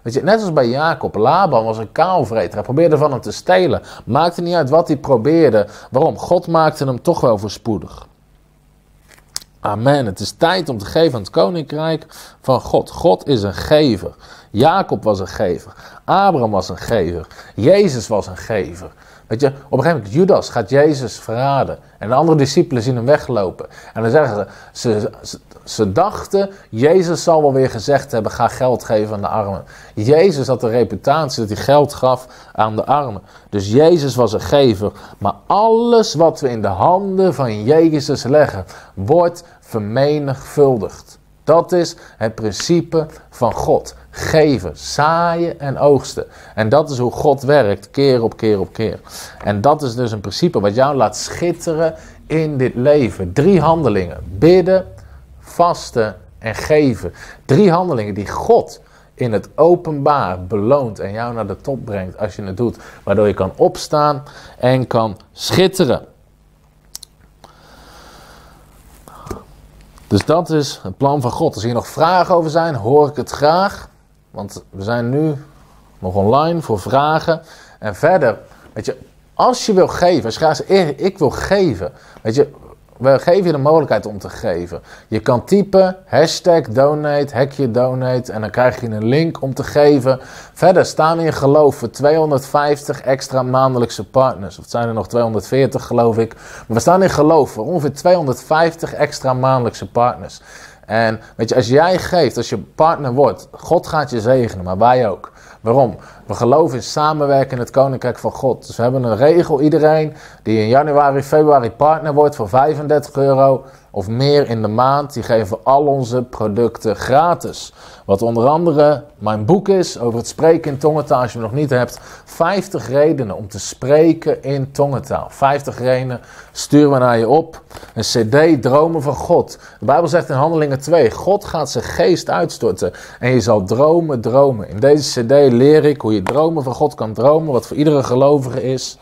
Weet je, net als bij Jacob. Laban was een kaalvreter. Hij probeerde van hem te stelen. Maakte niet uit wat hij probeerde. Waarom? God maakte hem toch wel voorspoedig. Amen. Het is tijd om te geven aan het koninkrijk van God. God is een gever. Jacob was een gever. Abraham was een gever. Jezus was een gever. Weet je, op een gegeven moment, Judas gaat Jezus verraden. En de andere discipelen zien hem weglopen. En dan zeggen ze, ze, ze, dachten, Jezus zal wel weer gezegd hebben, ga geld geven aan de armen. Jezus had de reputatie dat hij geld gaf aan de armen. Dus Jezus was een gever. Maar alles wat we in de handen van Jezus leggen, wordt vermenigvuldigd. Dat is het principe van God. Geven, zaaien en oogsten. En dat is hoe God werkt, keer op keer op keer. En dat is dus een principe wat jou laat schitteren in dit leven. Drie handelingen: bidden, vasten en geven. Drie handelingen die God in het openbaar beloont en jou naar de top brengt als je het doet. Waardoor je kan opstaan en kan schitteren. Dus dat is het plan van God. Als hier nog vragen over zijn, hoor ik het graag. Want we zijn nu nog online voor vragen. En verder, weet je, als je wil geven, als je gaat zeggen, ik wil geven. Weet je, we geven je de mogelijkheid om te geven. Je kan typen hashtag donate, hekje donate en dan krijg je een link om te geven. Verder staan we in geloof voor 250 extra maandelijkse partners. Of het zijn er nog 240 geloof ik. Maar we staan in geloof voor ongeveer 250 extra maandelijkse partners. En weet je, als jij geeft, als je partner wordt, God gaat je zegenen, maar wij ook. Waarom? We geloven in samenwerken in het Koninkrijk van God. Dus we hebben een regel, iedereen die in januari, februari partner wordt voor 35 euro of meer in de maand, die geven al onze producten gratis. Wat onder andere mijn boek is over het spreken in tongentaal. Als je hem nog niet hebt, 50 redenen om te spreken in tongentaal. 50 redenen sturen we naar je op. Een CD, Dromen van God. De Bijbel zegt in Handelingen 2: God gaat zijn geest uitstorten en je zal dromen, dromen. In deze CD leer ik hoe je dromen van God kan dromen, wat voor iedere gelovige is.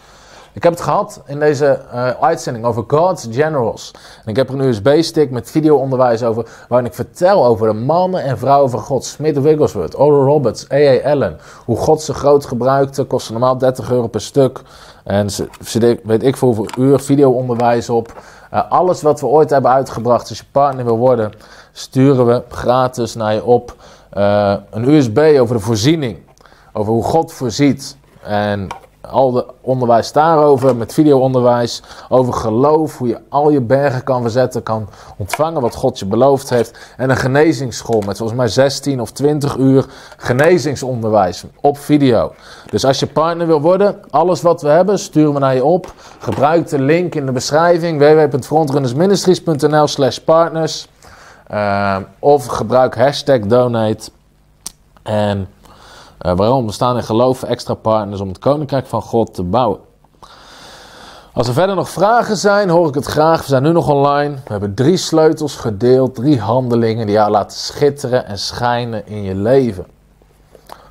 Ik heb het gehad in deze uh, uitzending over God's Generals. En ik heb er een USB-stick met videoonderwijs over, waarin ik vertel over de mannen en vrouwen van God. Smith Wigglesworth, Oral Roberts, A.A. Allen. Hoe God ze groot gebruikte, kostte normaal 30 euro per stuk. En ze, ze weet ik voor hoeveel uur videoonderwijs op. Uh, alles wat we ooit hebben uitgebracht, als je partner wil worden, sturen we gratis naar je op. Uh, een USB over de voorziening, over hoe God voorziet. En al de onderwijs daarover, met videoonderwijs, over geloof, hoe je al je bergen kan verzetten, kan ontvangen wat God je beloofd heeft. En een genezingsschool met volgens mij 16 of 20 uur genezingsonderwijs op video. Dus als je partner wil worden, alles wat we hebben, sturen we naar je op. Gebruik de link in de beschrijving, www.frontrunnersministries.nl slash partners. Uh, of gebruik hashtag donate. En uh, waarom? We staan in geloof extra partners om het koninkrijk van God te bouwen. Als er verder nog vragen zijn, hoor ik het graag. We zijn nu nog online. We hebben drie sleutels gedeeld, drie handelingen die jou laten schitteren en schijnen in je leven.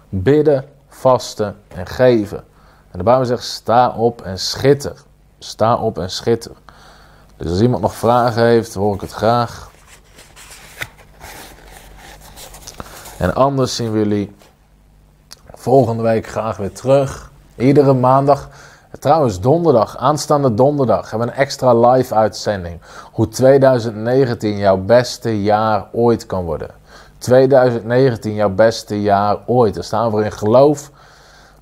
Bidden, vasten en geven. En de Bijbel zegt: sta op en schitter. Sta op en schitter. Dus als iemand nog vragen heeft, hoor ik het graag. En anders zien we jullie volgende week graag weer terug. Iedere maandag. Trouwens, donderdag, aanstaande donderdag, hebben we een extra live uitzending. Hoe 2019 jouw beste jaar ooit kan worden. 2019 jouw beste jaar ooit. Daar staan we in geloof.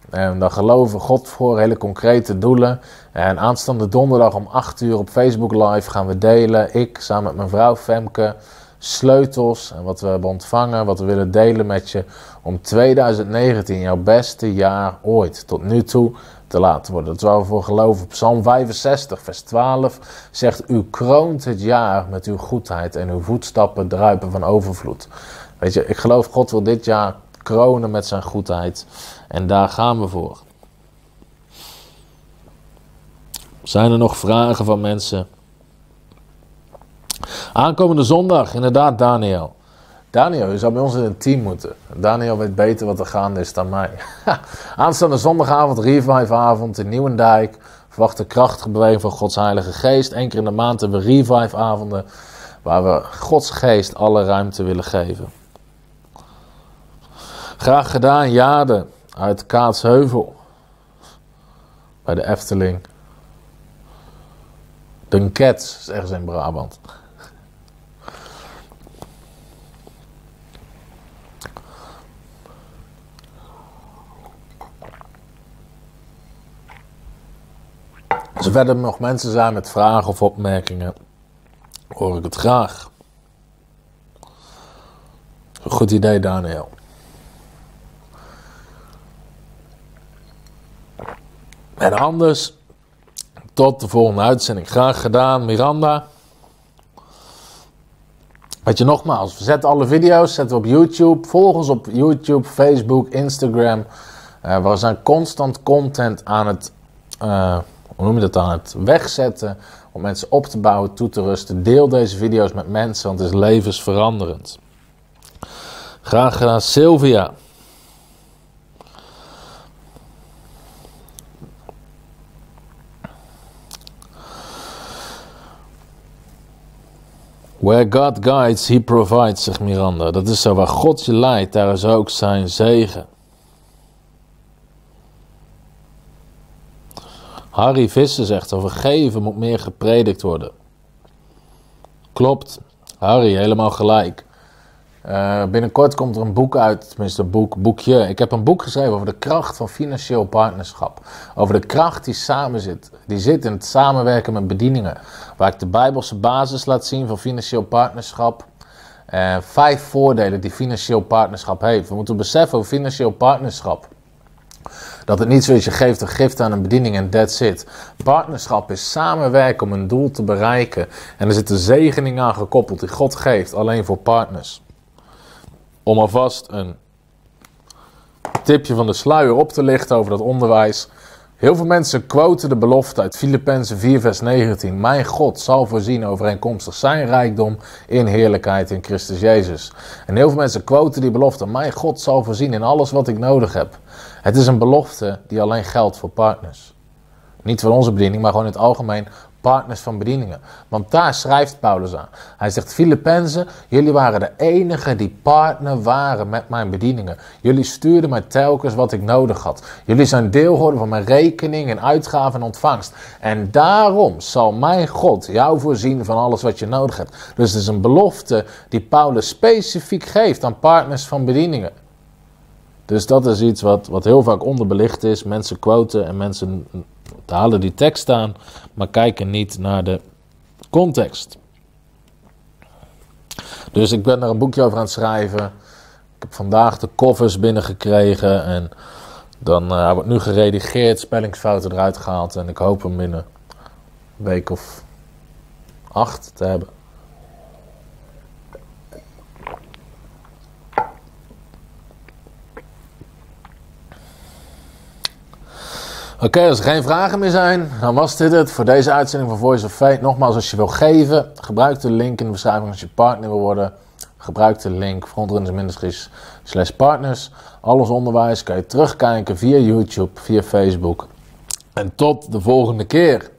En daar geloven God voor hele concrete doelen. En aanstaande donderdag om 8 uur op Facebook Live gaan we delen. Ik samen met mijn vrouw Femke sleutels en wat we hebben ontvangen, wat we willen delen met je om 2019 jouw beste jaar ooit tot nu toe te laten worden. Dat is waar we voor geloven. Psalm 65, vers 12 zegt: U kroont het jaar met uw goedheid en uw voetstappen druipen van overvloed. Weet je, ik geloof God wil dit jaar kronen met zijn goedheid en daar gaan we voor. Zijn er nog vragen van mensen? Aankomende zondag, inderdaad, Daniel. Daniel, je zou bij ons in een team moeten. Daniel weet beter wat er gaande is dan mij. Aanstaande zondagavond, Revive-avond in Nieuwendijk. Verwacht de krachtige beweging van Gods Heilige Geest. Eén keer in de maand hebben we Revive-avonden. Waar we Gods Geest alle ruimte willen geven. Graag gedaan, Jade uit Kaatsheuvel. Bij de Efteling. Dunket, is ergens in Brabant. Als er verder nog mensen zijn met vragen of opmerkingen, hoor ik het graag. Goed idee, Daniel. En anders, tot de volgende uitzending. Graag gedaan, Miranda. Weet je nogmaals, zetten alle video's we op YouTube. Volg ons op YouTube, Facebook, Instagram. Uh, we zijn constant content aan het uh, hoe noem je dat dan, het wegzetten om mensen op te bouwen, toe te rusten. Deel deze video's met mensen, want het is levensveranderend. Graag gedaan, Sylvia. Where God guides, He provides, zegt Miranda. Dat is zo, waar God je leidt, daar is ook zijn zegen. Harry Visser zegt over geven moet meer gepredikt worden. Klopt, Harry, helemaal gelijk. Uh, binnenkort komt er een boek uit, tenminste een boek, boekje. Ik heb een boek geschreven over de kracht van financieel partnerschap. Over de kracht die samen zit. Die zit in het samenwerken met bedieningen. Waar ik de Bijbelse basis laat zien van financieel partnerschap. Uh, vijf voordelen die financieel partnerschap heeft. We moeten beseffen over financieel partnerschap Dat het niet zo is, je geeft een gift aan een bediening en that's it. Partnerschap is samenwerken om een doel te bereiken. En er zit een zegening aan gekoppeld die God geeft, alleen voor partners. Om alvast een tipje van de sluier op te lichten over dat onderwijs. Heel veel mensen quoten de belofte uit Filippenzen 4, vers 19. Mijn God zal voorzien overeenkomstig zijn rijkdom in heerlijkheid in Christus Jezus. En heel veel mensen quoten die belofte. Mijn God zal voorzien in alles wat ik nodig heb. Het is een belofte die alleen geldt voor partners. Niet voor onze bediening, maar gewoon in het algemeen partners van bedieningen. Want daar schrijft Paulus aan. Hij zegt, Filippenzen, jullie waren de enige die partner waren met mijn bedieningen. Jullie stuurden mij telkens wat ik nodig had. Jullie zijn deel van mijn rekening en uitgaven en ontvangst. En daarom zal mijn God jou voorzien van alles wat je nodig hebt. Dus het is een belofte die Paulus specifiek geeft aan partners van bedieningen. Dus dat is iets wat, wat heel vaak onderbelicht is. Mensen quoten en mensen halen die tekst aan, maar kijken niet naar de context. Dus ik ben er een boekje over aan het schrijven. Ik heb vandaag de covers binnengekregen en dan uh, wordt nu geredigeerd, spellingsfouten eruit gehaald en ik hoop hem binnen een week of acht te hebben. Oké, als er geen vragen meer zijn, dan was dit het voor deze uitzending van Voice of Fate. Nogmaals, als je wil geven, gebruik de link in de beschrijving als je partner wil worden. Gebruik de link Frontrunners Ministries slash partners. Alles onderwijs kan je terugkijken via YouTube, via Facebook. En tot de volgende keer.